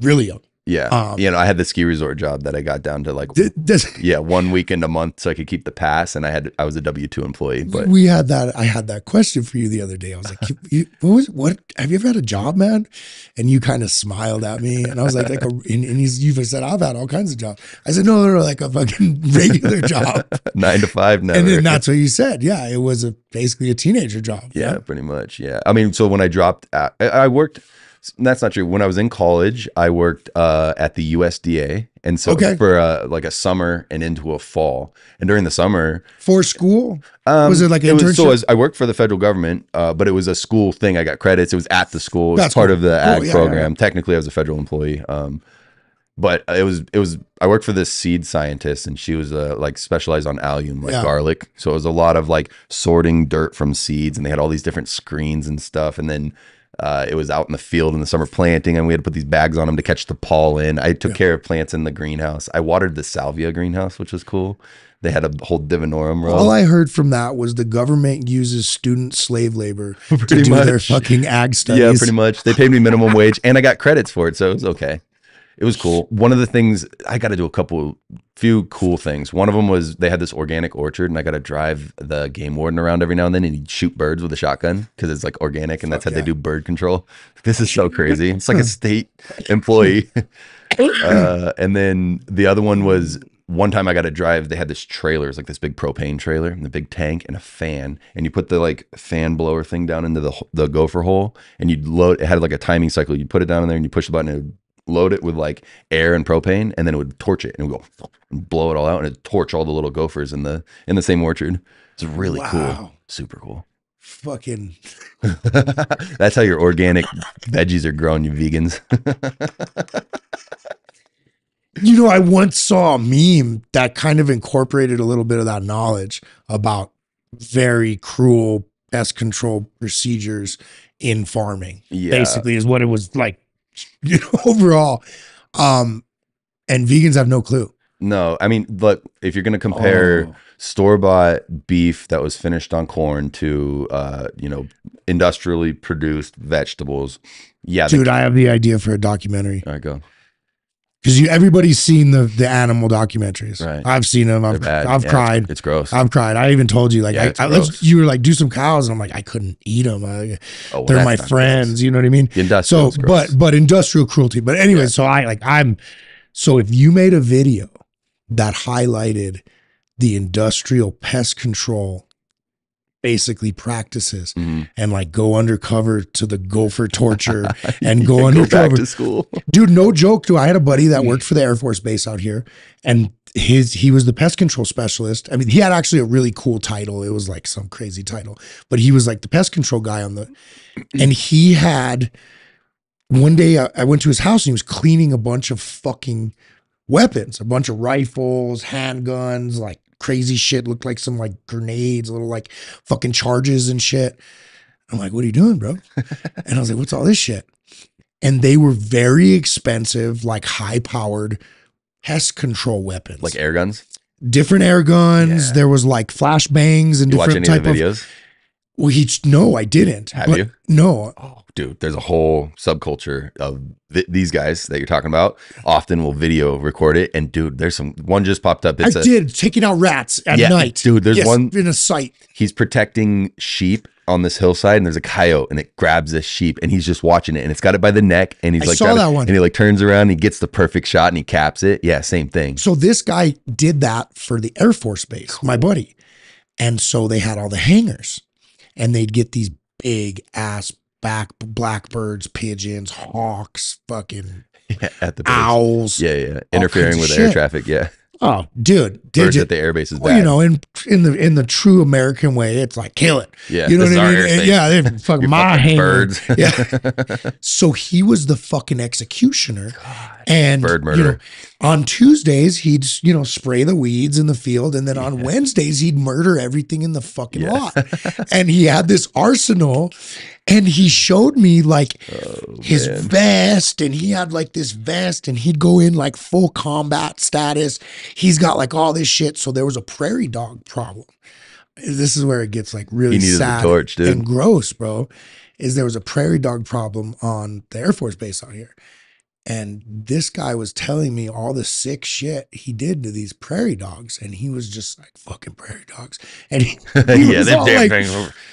really young. Yeah. um, you know, I had the ski resort job that I got down to like does- *laughs* yeah, one weekend a month so I could keep the pass and I had I was a W two employee. But we had that. I had that question for you the other day. I was like, you, *laughs* "What was what? Have you ever had a job, man?" And you kind of smiled at me, and I was like, "Like a," *laughs* and, and he's, you've said, "I've had all kinds of jobs." I said, "No, no, no, like a fucking regular job." nine to five never. and then that's what you said. Yeah, it was a basically a teenager job. Yeah, pretty much. Yeah. I mean, so when I dropped, out, I, I worked. That's not true. When I was in college, I worked uh, at the USDA, and so Okay. for uh, like a summer and into a fall. And during the summer, For school, um, Was it like an was, so was- I worked for the federal government, uh, but it was a school thing. I got credits. It was at the school. It was That's part cool. of the Cool. ag Yeah, yeah, program. Technically, I was a federal employee. Um, but it was it was I worked for this seed scientist, and she was uh, like specialized on allium, like Yeah. garlic. So it was a lot of like sorting dirt from seeds, and they had all these different screens and stuff. And then Uh, it was out in the field in the summer planting, and we had to put these bags on them to catch the pollen. I took Yeah. care of plants in the greenhouse. I watered the salvia greenhouse, which was cool. They had a whole divinorum row. All I heard from that was the government uses student slave labor *laughs* to do their fucking ag studies. Yeah, pretty much. They paid me minimum wage and I got credits for it, so it was okay. It was cool. One of the things I got to do a couple, few cool things. One of them was they had this organic orchard, and I got to drive the game warden around every now and then, and he'd shoot birds with a shotgun because it's like organic, and that's Fuck how yeah. they do bird control. *laughs* This is so crazy. It's like a *laughs* state employee. *laughs* uh, and then the other one was one time I got to drive. They had this trailer, it's like this big propane trailer, and a big tank and a fan, and you put the like fan blower thing down into the the gopher hole, and you'd load. It had like a timing cycle. You'd put it down in there, and you push the button, and load it with like air and propane, and then it would torch it, and it would go and blow it all out, and it'd torch all the little gophers in the in the same orchard. It's really cool, super cool. Fucking *laughs* That's how your organic veggies are grown, you vegans. *laughs* You know, I once saw a meme that kind of incorporated a little bit of that knowledge about very cruel pest control procedures in farming. yeah, Basically, is what it was like *laughs* you know, overall. Um, and vegans have no clue. No, I mean, look, if you're gonna compare Oh. store bought beef that was finished on corn to uh, you know, industrially produced vegetables, yeah, dude, I have the idea for a documentary all right, go. Because you everybody's seen the the animal documentaries. Right. I've seen them. I've. I've Yeah, cried. It's gross. I've cried. I even told you like Yeah, I, I let's you were like do some cows and I'm like I couldn't eat them. I, oh, well, they're my friends. gross. You know what I mean? Industrial So, but but industrial cruelty. But anyway, Yeah. so I like I'm so if you made a video that highlighted the industrial pest control basically practices Mhm. and like go undercover to the gopher torture *laughs* and go undercover. to school. dude no joke dude. I had a buddy that worked for the air force base out here and his he was the pest control specialist. I mean he had actually a really cool title. It was like some crazy title but he was like the pest control guy on the and he had one day I, I went to his house and he was cleaning a bunch of fucking weapons a bunch of rifles handguns like crazy shit looked like some like grenades little like fucking charges and shit i'm like what are you doing bro *laughs* and i was like what's all this shit and they were very expensive, like high powered pest control weapons, Like air guns. different air guns. Yeah. There was like flashbangs and You watch different any type of of. videos? Well, he no, I didn't. Have But you? No, Oh, dude, there's a whole subculture of th- these guys that you're talking about. Often will video record it, and dude, there's some. One just popped up. I It's a did taking out rats at Yeah, night, dude, there's Yes, one- in a site. he's protecting sheep on this hillside, and there's a coyote, and it grabs this sheep, and he's just watching it, and it's got it by the neck, and he's I like, saw got it- that one. and he like turns around, and he gets the perfect shot, and he caps it. Yeah, same thing. So this guy did that for the Air Force Base, my buddy, and so they had all the hangars, and they'd get these big ass back blackbirds, pigeons, hawks, fucking Yeah, at the base. owls. Yeah, yeah, interfering with air traffic. Yeah, Oh, dude, did birds you? at the air base is bad. Well, you know, in in the in the true American way, it's like kill it. yeah, you know what I mean? airspace. Yeah, they fuck my fucking birds. *laughs* Yeah. So he was the fucking executioner, and Bird you know, on Tuesdays he'd you know spray the weeds in the field, and then on Wednesdays he'd murder everything in the fucking Yeah. lot. *laughs* And he had this arsenal, and he showed me like Oh, his man. vest and he had like this vest and he'd go in like full combat status. He's got like all this shit. So there was a prairie dog problem. This is where it gets like really He needed the sad torch, and gross, bro. Is there was a prairie dog problem on the Air Force base out here. And this guy was telling me all the sick shit he did to these prairie dogs. And he was just like, fucking prairie dogs. And he, *laughs* he yeah, was all like,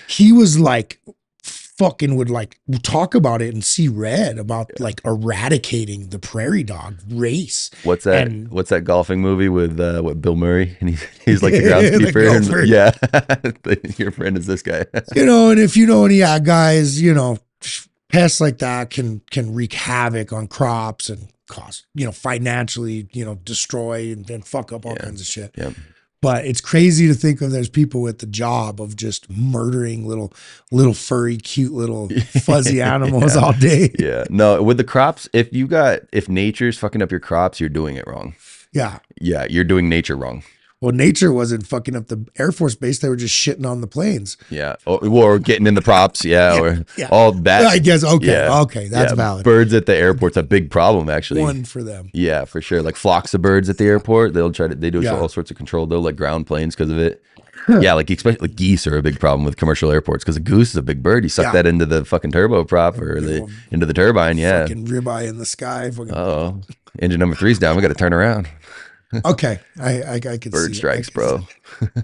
he was like fucking would like talk about it and see red about like eradicating the prairie dog race. What's that? And- what's that golfing movie with uh, what Bill Murray and he's *laughs* he's like the *laughs* The groundskeeper. and- yeah, your friend is this guy. You know, and if you know any ag guys, you know, pests like that can can wreak havoc on crops and cause, you know, financially, you know, destroy and, and fuck up all Yeah. kinds of shit. Yep. But it's crazy to think of there's people with the job of just murdering little little furry, cute little *laughs* fuzzy animals Yeah. all *laughs* day. yeah, no, with the crops, if you got if nature's fucking up your crops, you're doing it wrong. Yeah. Yeah, you're doing nature wrong. Well, nature wasn't fucking up the Air Force base; they were just shitting on the planes. Yeah, or, or getting in the props. Yeah, Yeah, or yeah. all that. I guess okay, yeah. okay, that's yeah, valid. Birds at the airport's a big problem, actually. One for them. Yeah, for sure. Like flocks of birds at the airport, they'll try to they do Yeah. all sorts of control. They'll like ground planes because of it. yeah, like especially like geese are a big problem with commercial airports because a goose is a big bird. You suck Yeah. that into the fucking turboprop or the into the turbine. Yeah. Fucking ribeye in the sky. Fucking, Oh, engine number three's down. We got to turn around. Okay, I I, I can Bird strikes, I bro.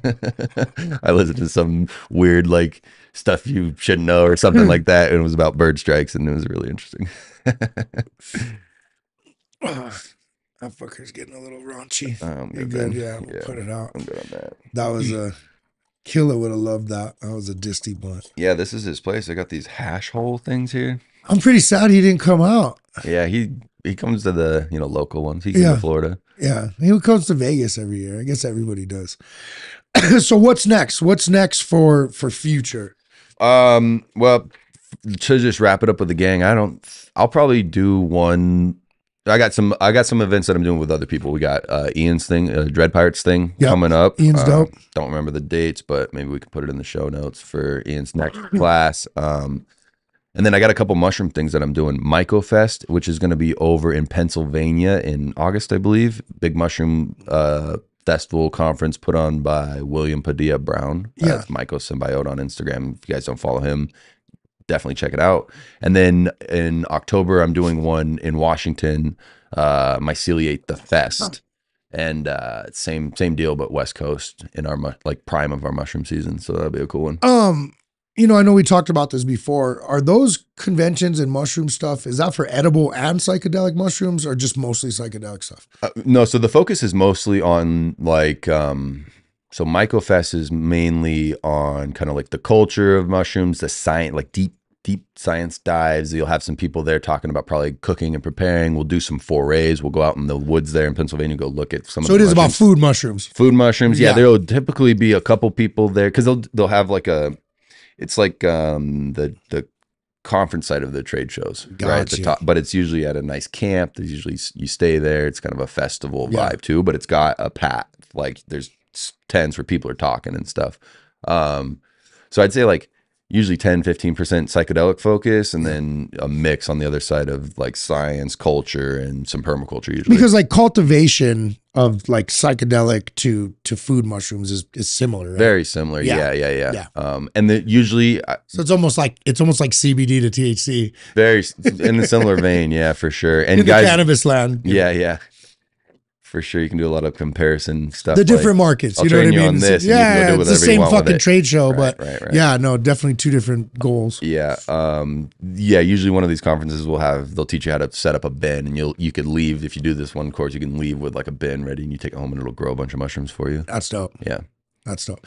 *laughs* I listened to some weird like stuff you shouldn't know or something like that, and it was about bird strikes, and it was really interesting. *sighs* that fucker's getting a little raunchy. *laughs* Um, You're good, yeah. We'll put it out. I'm good on that. That was a killer. Would have loved that. That was a disty blunt. Yeah, this is his place. I got these hash hole things here. I'm pretty sad he didn't come out. Yeah, he he comes to the you know local ones. He comes Yeah. to Florida. Yeah, he comes to Vegas every year. I guess everybody does. *clears throat* so what's next? What's next for for future? Um, well, to just wrap it up with the gang, I don't. I'll probably do one. I got some. I got some events that I'm doing with other people. We got uh, Ian's thing, uh, Dread Pirates thing Yep. coming up. Ian's Uh, dope. Don't remember the dates, but maybe we can put it in the show notes for Ian's next class. Um, and then I got a couple mushroom things that I'm doing. Myco Fest, which is going to be over in Pennsylvania in August, I believe. Big mushroom uh, festival conference put on by William Padilla Brown. Yeah. That's Myco Symbiote on Instagram. If you guys don't follow him, definitely check it out. And then in October, I'm doing one in Washington, uh, Myceliate the Fest. And uh, same same deal, but West Coast in our mu- like prime of our mushroom season. So that'll be a cool one. Um, you know, I know we talked about this before. Are those conventions and mushroom stuff? Is that for edible and psychedelic mushrooms, or just mostly psychedelic stuff? Uh, no, so the focus is mostly on like um so MycoFest is mainly on kind of like the culture of mushrooms, the science like deep deep science dives. You'll have some people there talking about probably cooking and preparing. We'll do some forays. We'll go out in the woods there in Pennsylvania, go look at some So it is about mushrooms. food mushrooms. food mushrooms. Yeah, Yeah. there'll typically be a couple people there because they'll they'll have like a it's like um the the conference site of the trade shows right? The top but it's usually at a nice camp. There's usually you stay there. It's kind of a festival Yeah. vibe too but it's got a pat like there's tents where people are talking and stuff. Um so i'd say like usually 10 15% psychedelic focus and then a mix on the other side of like science culture and some permaculture usually Because like cultivation of like psychedelic to to food mushrooms is is similar. Right? very similar Yeah. yeah yeah yeah, Yeah. um and the, usually so it's almost like it's almost like CBD to THC very in a similar vein yeah for sure and in guys the cannabis land. yeah yeah for sure you can do a lot of comparison stuff the like- different markets. I'll You know what I mean? this and you can go yeah, it's the same fucking trade show, Right, but right, right. yeah, no, definitely two different goals. Yeah. Um, yeah. Usually one of these conferences will have, they'll teach you how to set up a bin and you'll, you could leave. If you do this one course, you can leave with like a bin ready and you take it home and it'll grow a bunch of mushrooms for you. That's dope. Yeah. That's dope.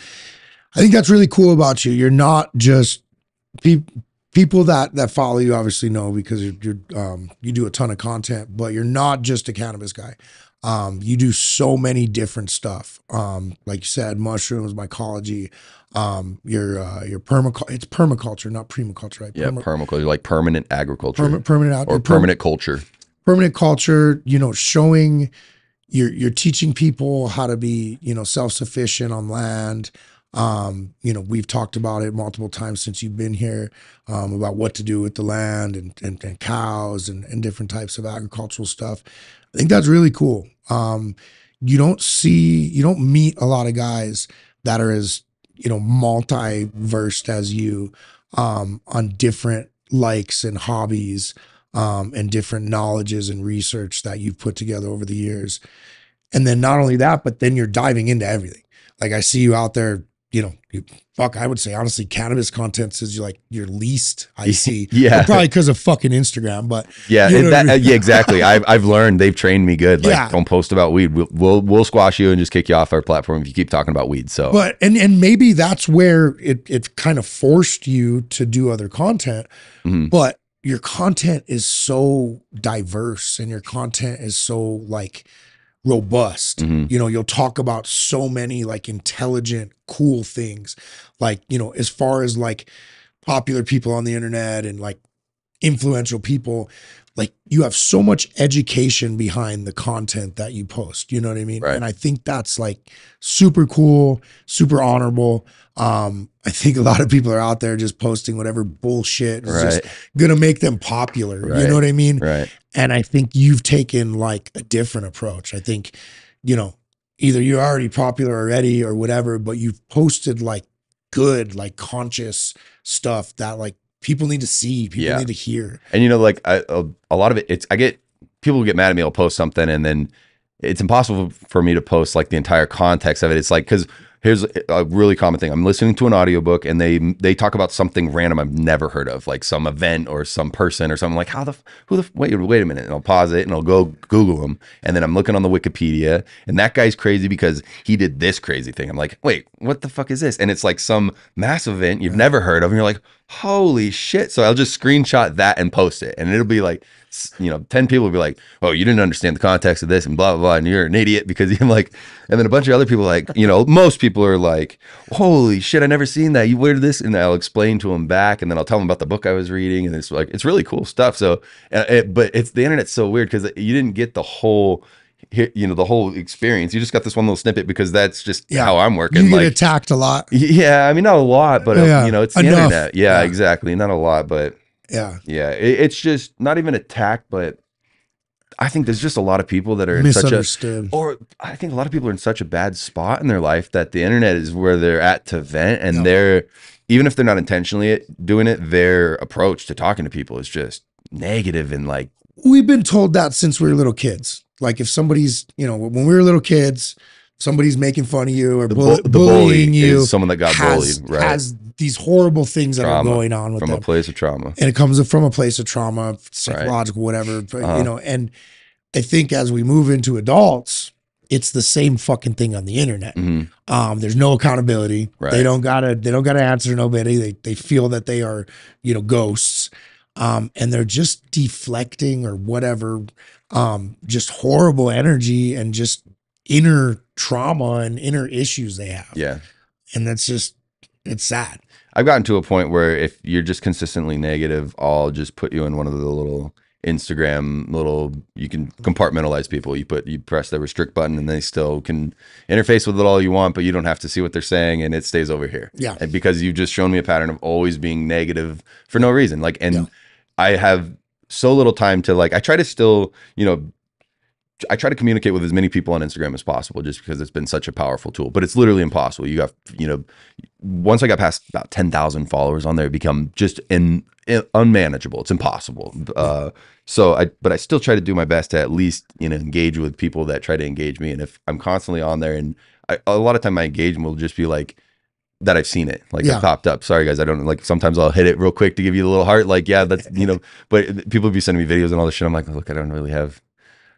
I think that's really cool about you. You're not just pe- people that that follow you obviously know because you're, you're um, you do a ton of content, but you're not just a cannabis guy. Um, you do so many different stuff. Um, like you said, mushrooms, mycology, um, your uh, your permaculture. It's permaculture, not permaculture, right? Yeah. Permaculture, like permanent agriculture perma- permanent out- or perm- permanent culture. permanent culture you know showing you're you're teaching people how to be you know self-sufficient on land um you know we've talked about it multiple times since you've been here um about what to do with the land and and, and cows and, and different types of agricultural stuff i think that's really cool um you don't see you don't meet a lot of guys that are as you know multi versed as you um on different likes and hobbies um, and different knowledges and research that you've put together over the years. And then not only that, but then you're diving into everything. Like I see you out there, you know, you, fuck, I would say honestly, cannabis content is like your least I *laughs* see. Yeah. Probably because of fucking Instagram, but Yeah, You know that, I uh, mean? yeah, exactly. I've I've learned they've trained me good. Like, Yeah. don't post about weed. We'll, we'll we'll squash you and just kick you off our platform if you keep talking about weed. So but and and maybe that's where it it kind of forced you to do other content Mhm. but your content is so diverse and your content is so like robust Mhm. you know you'll talk about so many like intelligent cool things like you know as far as like popular people on the internet and like influential people like you have so much education behind the content that you post. You know what I mean? Right. And I think that's like super cool, super honorable. Um, I think a lot of people are out there just posting whatever bullshit is Right. just gonna make them popular. You know what I mean? Right. And I think you've taken like a different approach. I think, you know, either you're already popular already or whatever, but you've posted like good, like conscious stuff that like people need to see, people Yeah. need to hear. And you know, like I, a, a lot of it, it's I get people get mad at me. I'll post something, and then it's impossible for me to post like the entire context of it. It's like because here's a really common thing. I'm listening to an audiobook and they they talk about something random I've never heard of, like some event or some person or something. Like how the who the wait wait a minute, and I'll pause it and I'll go Google them, and then I'm looking on the Wikipedia, and that guy's crazy because he did this crazy thing. I'm like, wait, what the fuck is this? And it's like some massive event you've never heard of, and you're like, holy shit! So I'll just screenshot that and post it, and it'll be like you know, 10 people will be like, oh, you didn't understand the context of this and blah, blah, blah. And you're an idiot because *laughs* you're like, and then a bunch of other people, like, you know, most people are like, holy shit, I never seen that. You, did this? And I'll explain to them back and then I'll tell them about the book I was reading. And it's like, it's really cool stuff. So, uh, it, but it's the internet's so weird because you didn't get the whole, you know, the whole experience. You just got this one little snippet because that's just Yeah. how I'm working. You get like, attacked a lot. yeah, I mean, not a lot, but Yeah, you know, it's the enough. internet. Yeah, Yeah. exactly. Not a lot, but Yeah. yeah, it, it's just not even attack, but I think there's just a lot of people that are in such a, Misunderstood. or I think a lot of people are in such a bad spot in their life that the internet is where they're at to vent, and Yeah. they're even if they're not intentionally doing it, their approach to talking to people is just negative and like We've been told that since we were little kids. Like if somebody's, you know, when we were little kids, somebody's making fun of you or the, bu- the bullying bully you. someone that got has, bullied, right? has these horrible things that Trauma are going on with From them. a place of trauma. and it comes from a place of trauma, psychological, whatever. But Uh-huh. you know, and I think as we move into adults, it's the same fucking thing on the internet. hmm Um, there's no accountability. Right. They don't gotta they don't gotta answer nobody. They they feel that they are, you know, ghosts. Um, and they're just deflecting or whatever, um, just horrible energy and just inner trauma and inner issues they have. Yeah. And that's just it's sad. I've gotten to a point where if you're just consistently negative, I'll just put you in one of the little Instagram little you can compartmentalize people. You put you press the restrict button and they still can interface with it all you want, but you don't have to see what they're saying and it stays over here. Yeah. And because you've just shown me a pattern of always being negative for no reason. Like and Yeah. I have so little time to like I try to still, you know, I try to communicate with as many people on Instagram as possible just because it's been such a powerful tool. But it's literally impossible. You got, you know, once I got past about 10,000 followers on there, it become just in, in- unmanageable. It's impossible. Uh, so I, but I still try to do my best to at least, you know, engage with people that try to engage me. And if I'm constantly on there and I, a lot of time my engagement will just be like, that I've seen it, like Yeah. it popped up. Sorry guys, I don't like. Sometimes I'll hit it real quick to give you a little heart. Like, yeah, that's you know. *laughs* But people be sending me videos and all this shit. I'm like, look, I don't really have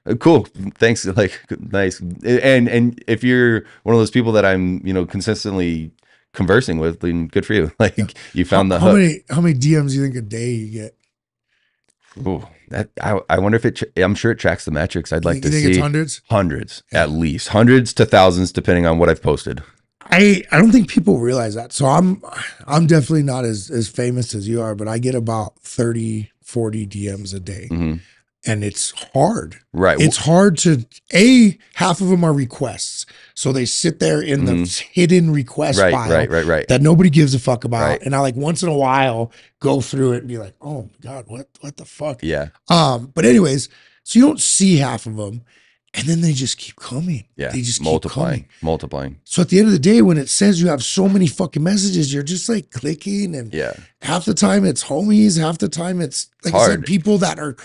uh, cool thanks *laughs* like nice and and if you're one of those people that i'm you know consistently conversing with then good for you *laughs* like you found how, the how many how many DMs do you think a day you get? Ooh, that I, I wonder if it i'm sure it tracks the metrics i'd like you to think see it's hundreds? hundreds at least hundreds to thousands depending on what i've posted I I don't think people realize that. So I'm I'm definitely not as as famous as you are, but I get about 30 40 DMs a day. hmm And it's hard. right It's hard to a half of them are requests. So they sit there in the hidden request right file right right right that nobody gives a fuck about. Right. And I like once in a while go through it and be like, "Oh my god, what what the fuck?" yeah Um, but anyways, so you don't see half of them and then they just keep coming. yeah They just keep multiplying coming. multiplying So at the end of the day, when it says you have so many fucking messages, you're just like clicking, and yeah half the time it's homies, half the time it's like I said, people that are,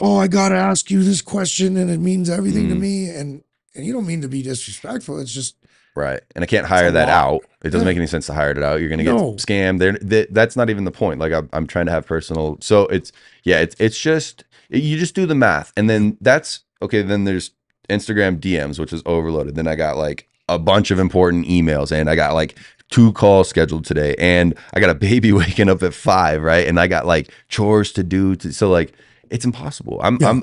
oh, I gotta ask you this question, and it means everything to Mhm. me, and and you don't mean to be disrespectful. It's just Right. And I can't hire that out. It doesn't Yeah. make any sense to hire it out. You're going to get No. scammed. There, that, that's not even the point. Like I'm, I'm trying to have personal. So it's, yeah, it's, it's just, you just do the math. And then that's, okay, then there's Instagram DMs, which is overloaded. Then I got like a bunch of important emails and I got like two calls scheduled today and I got a baby *laughs* waking up at five, right? And I got like chores to do. To, so like, it's impossible. I'm, Yeah. I'm,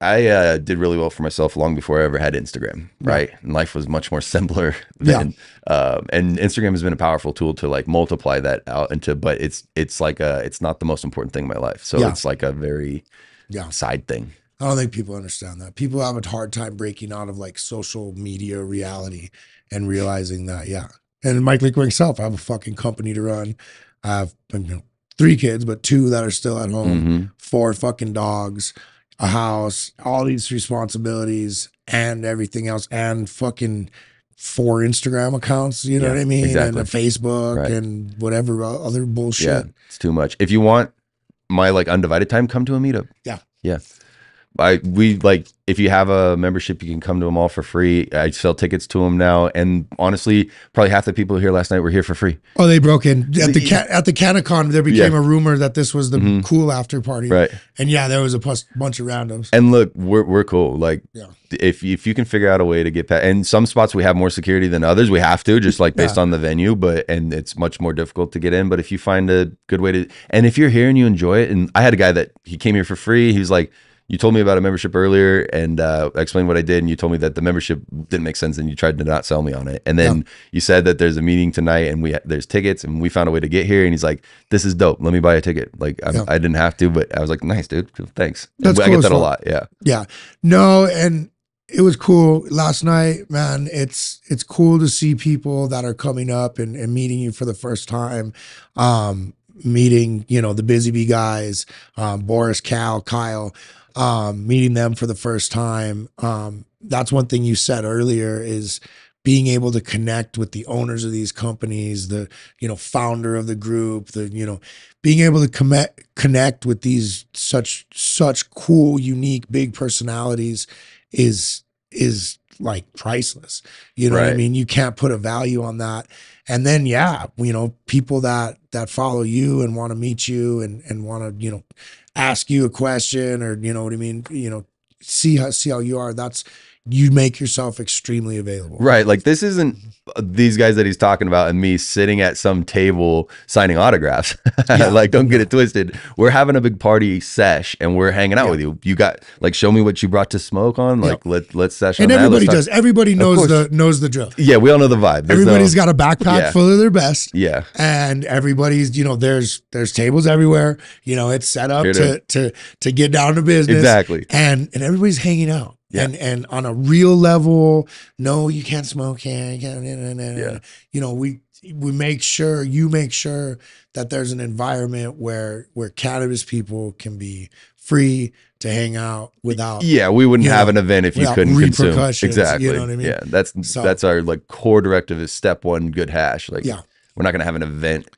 I uh, did really well for myself long before I ever had Instagram, right? And life was much more *laughs* simpler then. Um, and Instagram has been a powerful tool to like multiply that out into, but it's it's like a it's not the most important thing in my life. So Yeah. it's like a very Yeah. side thing. I don't think people understand that. People have a hard time breaking out of like social media reality and realizing that, yeah. And Mike like himself, I have a fucking company to run. I have you know, three kids, but two that are still at home, Mhm. four fucking dogs, a house, all these responsibilities and everything else, and fucking four Instagram accounts, you know Yeah, what I mean? exactly. And a Facebook Right. and whatever other bullshit. Yeah, it's too much. If you want my like undivided time, come to a meetup. Yeah. Yeah. I we like if you have a membership, you can come to them all for free. I sell tickets to them now, and honestly, probably half the people here last night were here for free. Oh, they broke in at the ca- at the CannaCon. There became Yeah. a rumor that this was the Mhm. cool after party, Right. And yeah, there was a pus- bunch of randoms. And look, we're we're cool. Like Yeah. if if you can figure out a way to get past, and some spots we have more security than others, we have to just like based Yeah. on the venue. But and it's much more difficult to get in. But if you find a good way to, and if you're here and you enjoy it, and I had a guy that he came here for free. He was like. You told me about a membership earlier, and uh, I explained what I did, and you told me that the membership didn't make sense, and you tried to not sell me on it. And then you said that there's a meeting tonight, and we there's tickets, and we found a way to get here. And he's like, "This is dope. Let me buy a ticket." Like Yeah. I didn't have to, but I was like, "Nice, dude. Thanks." That's I cool get that a lot. Yeah. Yeah, no, and it was cool last night, man. It's it's cool to see people that are coming up and, and meeting you for the first time. Um, meeting, you know, the Busy Bee guys, um, Boris, Cal, Kyle, um, meeting them for the first time. Um, that's one thing you said earlier is being able to connect with the owners of these companies, the you know founder of the group, the you know being able to connect connect with these such such cool, unique, big personalities is is like priceless. You know what I mean? You can't put a value on that. And then yeah, you know, people that that follow you and want to meet you and and want to, you know, ask you a question or you know what I mean, you know, see how see how you are. That's you make yourself extremely available. Right. Like this isn't uh, these guys that he's talking about and me sitting at some table signing autographs. *laughs* Yeah. like don't get it twisted. We're having a big party sesh and we're hanging out Yeah. with you. You got like show me what you brought to smoke on. Like let let's sesh And everybody does. Everybody knows the knows the drill. Yeah, we all know the vibe. There's Everybody's no, got a backpack full of their best. Yeah. and everybody's you know there's there's tables everywhere you know it's set up to to to get down to business Exactly. and and everybody's hanging out Yeah. and and on a real level no you can't smoke here you can't nah, nah, nah, Yeah. you know we we make sure you make sure that there's an environment where where cannabis people can be free to hang out without Yeah, we wouldn't have know, an event if you couldn't consume. repercussions, you Exactly. know what I mean? Yeah, that's So- that's our like core directive is step one, good hash. Like Yeah. we're not gonna have an event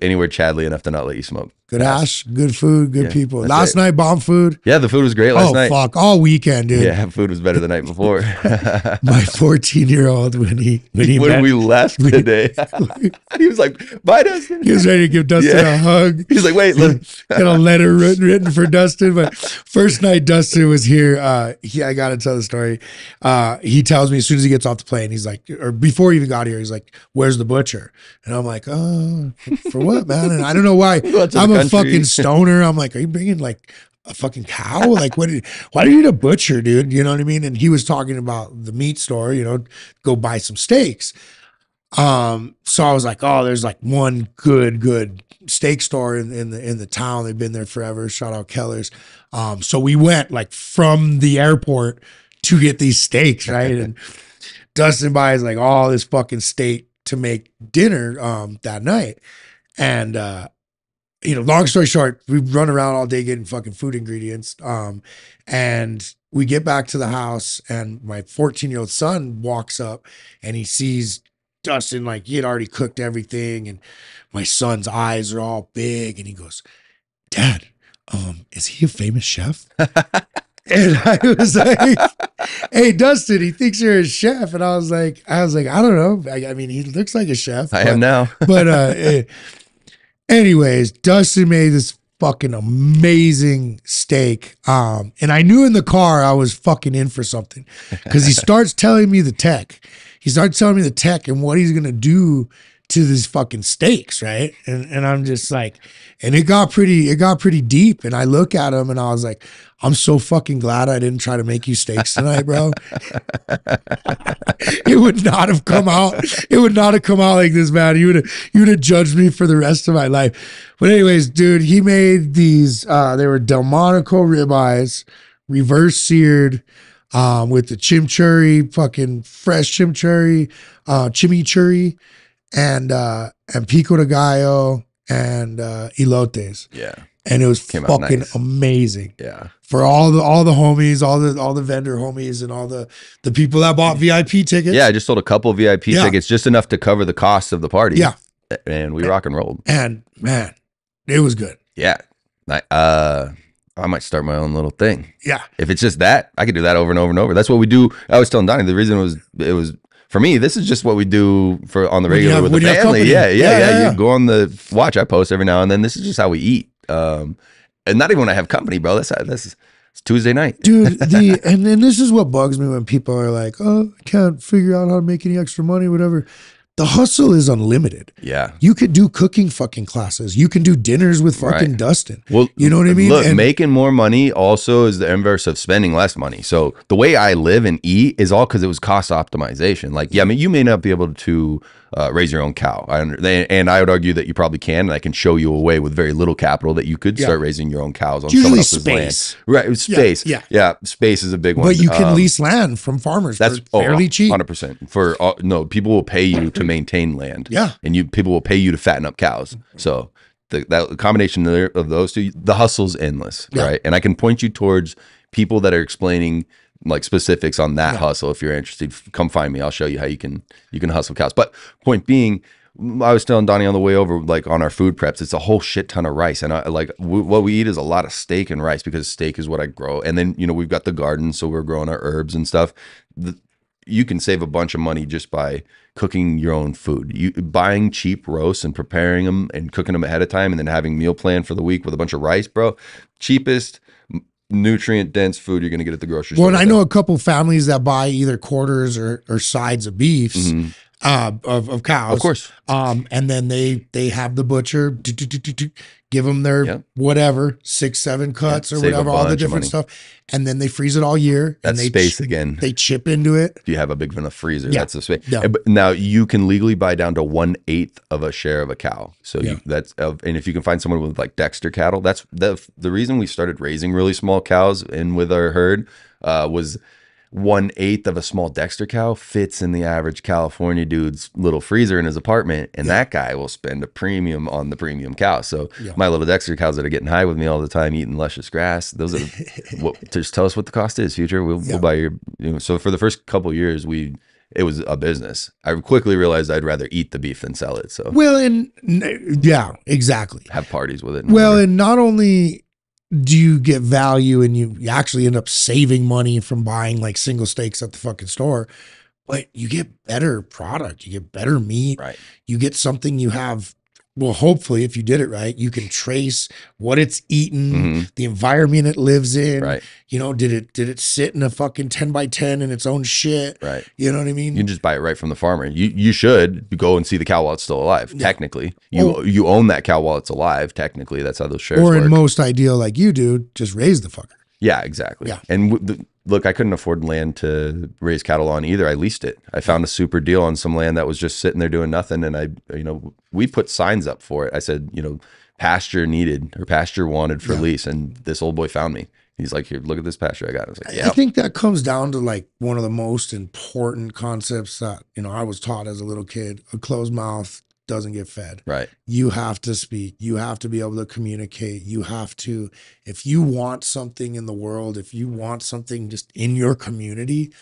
anywhere chadly enough to not let you smoke. Good Pass. hash good food good Yeah, people last it. night bomb food Yeah, the food was great last oh night. fuck all weekend dude Yeah, food was better the night before. *laughs* *laughs* my 14 year old when he when he, when met, we left today, *laughs* he was like, "Bye, Dustin." he was ready to give Dustin Yeah. a hug. He's like, "Wait, let, Got a letter written, written for Dustin. But first night Dustin was here, uh, he, I gotta tell the story. Uh, he tells me as soon as he gets off the plane, he's like, or before he even got here, he's like, "Where's the butcher?" And I'm like, "Oh, for what, man?" And I don't know why. Go out to the I'm a country. fucking stoner. I'm like, "Are you bringing like?" A fucking cow? Like, what? Did, why do you need a butcher, dude? You know what I mean? And he was talking about the meat store. You know, go buy some steaks. Um, so I was like, oh, there's like one good, good steak store in, in the in the town. They've been there forever. Shout out Keller's. Um, so we went like from the airport to get these steaks, right? And *laughs* Dustin buys like all this fucking steak to make dinner um that night. And uh, you know, long story short, we run around all day getting fucking food ingredients. Um, and we get back to the house, and my 14 year old son walks up and he sees Dustin, like he had already cooked everything, and my son's eyes are all big, and he goes, Dad, um, is he a famous chef? *laughs* and I was like, Hey, Dustin, he thinks you're a chef. And I was like, I was like, I don't know. I, I mean, he looks like a chef. I but- am now." but uh *laughs* eh, anyways dustin made this fucking amazing steak um and i knew in the car i was fucking in for something because he *laughs* starts telling me the tech. He starts telling me the tech and what he's gonna do to these fucking steaks, right? And and I'm just like, and it got pretty, it got pretty deep. And I look at him and I was like, I'm so fucking glad I didn't try to make you steaks tonight, bro. *laughs* it would not have come out. It would not have come out like this, man. You would have you would have judged me for the rest of my life. But anyways, dude, he made these. uh They were Delmonico ribeyes, reverse seared, um, with the chimichurri, fucking fresh chimichurri, uh, chimichurri, and uh and pico de gallo and uh elotes, Yeah. and it was Came fucking nice. amazing Yeah. for all the all the homies, all the all the vendor homies, and all the the people that bought VIP tickets. Yeah. I just sold a couple VIP Yeah. tickets, just enough to cover the cost of the party. Yeah. And we rock and rolled. and man, it was good. Yeah. I, uh, I might start my own little thing. Yeah, If it's just that, I could do that over and over and over. That's what we do. I was telling Donnie the reason it was it was for me. This is just what we do for on the regular have- with the family. Yeah, yeah, Yeah, yeah. You go on the watch. I post every now and then. This is just how we eat. Um, and not even when I have company, bro. That's that's it's Tuesday night. dude. The *laughs* and then this is what bugs me when people are like, "Oh, I can't figure out how to make any extra money, whatever." The hustle is unlimited. Yeah. You could do cooking fucking classes. You can do dinners with fucking Right. Dustin. Well, You know what I mean? Look, And- making more money also is the inverse of spending less money. So the way I live and eat is all because it was cost optimization. Like, yeah, I mean, you may not be able to uh, raise your own cow. I under, and I would argue that you probably can. And I can show you a way with very little capital that you could Yeah. start raising your own cows on It's someone usually else's space. land. Right, it's Yeah, space. yeah. yeah, space is a big one. But you can Um, lease land from farmers That's for fairly cheap. Hundred percent for uh, no people will pay you to maintain land. Yeah. and you people will pay you to fatten up cows. So the that combination of those two, the hustle's endless, Yeah. right? And I can point you towards people that are explaining like specifics on that Yeah. hustle. If you're interested, come find me. I'll show you how you can you can hustle cows. But point being. I was telling Donnie on the way over, like on our food preps, it's a whole shit ton of rice, and I like w- what we eat is a lot of steak and rice because steak is what I grow, and then you know we've got the garden, so we're growing our herbs and stuff. The, you can save a bunch of money just by cooking your own food. You buying cheap roasts and preparing them and cooking them ahead of time, and then having meal plan for the week with a bunch of rice, bro. Cheapest, nutrient dense food you're gonna get at the grocery Well, store. and I know a couple families that buy either quarters or, or sides of beefs there. Uh, of, of cows. Of course, Um, and then they they have the butcher do, do, do, give them their Yeah. whatever six seven cuts Yeah, or whatever all the different stuff, and then they freeze it all year. that's and they space again. they chip into it. if you have a big enough freezer, Yeah. that's the space. Yeah. And- now you can legally buy down to one eighth of a share of a cow. So you, that's of, and if you can find someone with like Dexter cattle, that's the the reason we started raising really small cows in with our herd uh, was one eighth of a small Dexter cow fits in the average California dude's little freezer in his apartment, and that guy will spend a premium on the premium cow. So Yeah. my little Dexter cows that are getting high with me all the time, eating luscious grass, those are *laughs* what, just tell us what the cost is, future. We'll, Yeah. we'll buy your. You know, so for the first couple years, we it was a business. I quickly realized I'd rather eat the beef than sell it. So Well, and yeah, exactly. have parties with it. and Well, whatever. and not only do you get value and you, you actually end up saving money from buying like single steaks at the fucking store, but you get better product, you get better meat, right. you get something you have. Well, hopefully, if you did it right, you can trace what it's eaten, Mhm. the environment it lives in. Right. You know, did it did it sit in a fucking ten by ten in its own shit? Right. You know what I mean? You can just buy it right from the farmer. You you should go and see the cow while it's still alive. Yeah. Technically, you Or- you own that cow while it's alive. Technically, that's how those shares or work. in most ideal, like you do, just raise the fucker. yeah, exactly. Yeah. And w- the, look, I couldn't afford land to raise cattle on either. I leased it. I found a super deal on some land that was just sitting there doing nothing, and I you know we put signs up for it. I said you know pasture needed or pasture wanted for Yeah. lease, and this old boy found me. He's like, here, look at this pasture I got. I was like, yeah. I think that comes down to like one of the most important concepts that, you know, I was taught as a little kid. A closed mouth doesn't get fed. Right. You have to speak. You have to be able to communicate. You have to, if you want something in the world, if you want something just in your community,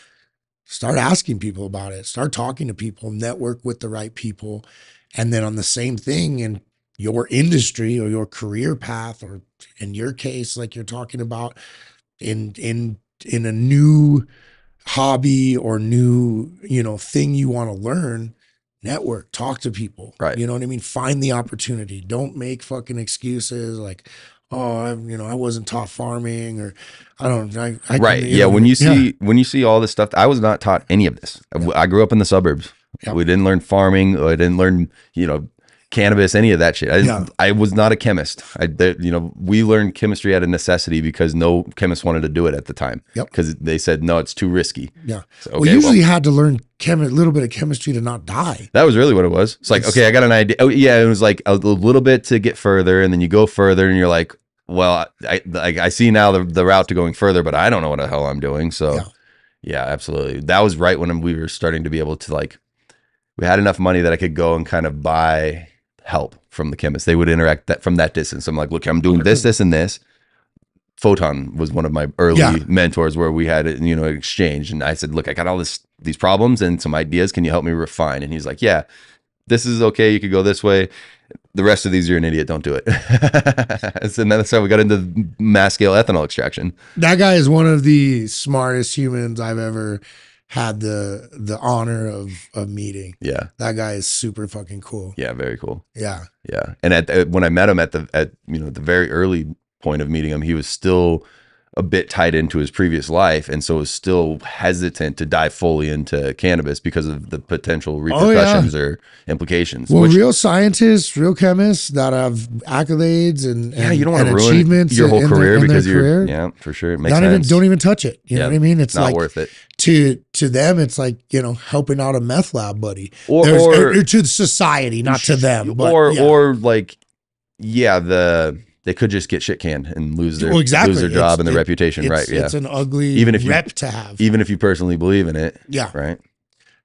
start asking people about it. Start talking to people, network with the right people. And then on the same thing in your industry or your career path, or in your case, like you're talking about in in in a new hobby or new, you know, thing you want to learn, network, talk to people. Right. You know what I mean? Find the opportunity. Don't make fucking excuses like, oh, I'm, you know, I wasn't taught farming or I don't I, I right. Yeah. know, When you yeah. see when you see all this stuff, I was not taught any of this. I- I grew up in the suburbs. Yep. We didn't learn farming. I didn't learn, you know, cannabis, any of that shit. I, Yeah. I was not a chemist. I, there- you know, we learned chemistry out of necessity because no chemist wanted to do it at the time. Yep. Because they said no, it's too risky. Yeah. So, well, usually you had to learn chem- a little bit of chemistry to not die. That was really what it was. It's like, It's- okay, I got an idea. Oh, yeah, it was like a, little bit to get further, and then you go further, and you're like, well, I I, I see now the, the route to going further, but I don't know what the hell I'm doing. So, Yeah. yeah. absolutely. That was right when we were starting to be able to like, we had enough money that I could go and kind of buy help from the chemist. They would interact that from that distance. I'm like, look, I'm doing this, this, and this. Photon was one of my early Yeah. mentors where we had you know exchange, and I said, look, I got all this these problems and some ideas. Can you help me refine? And he's like, yeah, this is okay. You could go this way. The rest of these, you're an idiot. Don't do it. *laughs* so then that's how we got into mass scale ethanol extraction. That guy is one of the smartest humans I've ever had the the honor of of meeting. Yeah, That guy is super fucking cool. yeah, very cool. Yeah. Yeah, and at the, when I met him at the at you know the very early point of meeting him, he was still a bit tied into his previous life, and so was still hesitant to dive fully into cannabis because of the potential Oh, yeah. repercussions or implications. Well, which, real scientists, real chemists that have accolades and, yeah, and- you don't want to ruin achievements your whole in their- career their because you're career. yeah for sure. It makes Not even don't even touch it. You know what I mean? It's Not like worth it. to to them, it's like you know helping out a meth lab buddy, Or There's- or, or to society, not to them. But or yeah. or like yeah the they could just get shit canned and lose their Well, exactly. lose their job It's- and their it- reputation. right? Yeah. it's an ugly Even if you- rep to have. even if you personally believe in it. yeah, Right.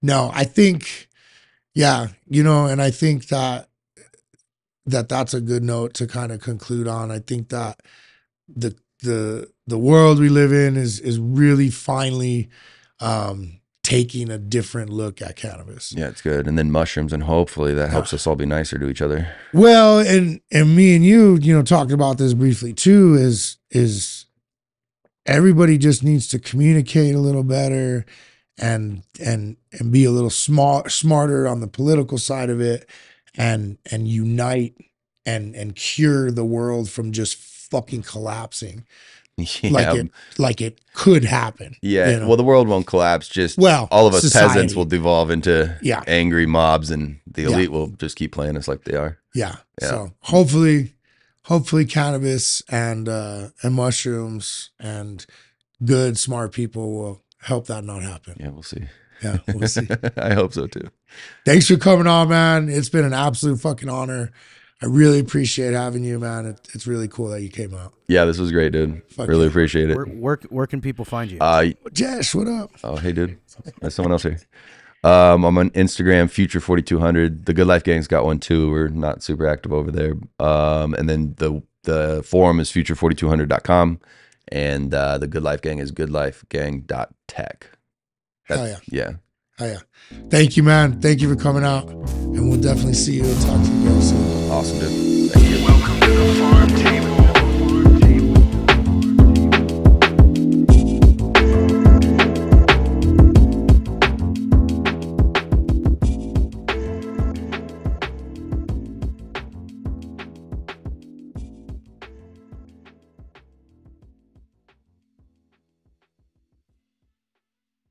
no, I think, yeah, you know, and I think that that that's a good note to kind of conclude on. I think that the the the world we live in is is really finally um taking a different look at cannabis. Yeah, it's good. And then mushrooms, and hopefully that helps ah. us all be nicer to each other. Well, and and me and you, you know, talked about this briefly too. Is is everybody just needs to communicate a little better, and and and be a little smart smarter on the political side of it, and and unite and and cure the world from just fucking collapsing *laughs* Yeah. like it like it could happen. yeah. you know? Well, the world won't collapse. Just Well, all of us society. peasants will devolve into Yeah. angry mobs, and the Yeah. elite will just keep playing us like they are. Yeah. Yeah. So hopefully, hopefully cannabis and uh and mushrooms and good smart people will help that not happen. Yeah, we'll see. Yeah, we'll see. *laughs* I hope so too. Thanks for coming on, man. It's been an absolute fucking honor. I really appreciate having you, man. It, it's really cool that you came out. Yeah, this was great, dude. Fuck really yeah. appreciate it. Where, where, where can people find you? Uh, Jess, what up? oh, hey, dude. There's someone else here. Um, I'm on Instagram, Future 4200. The Good Life Gang's got one too. We're not super active over there. Um, and then the the forum is future4200.com, and uh, the Good Life Gang is goodlifegang.tech. That- Hell yeah. yeah. Oh yeah. Thank you, man. Thank you for coming out. And we'll definitely see you and talk to you real soon. Awesome, dude. Thank you. Welcome to the Pharm Table.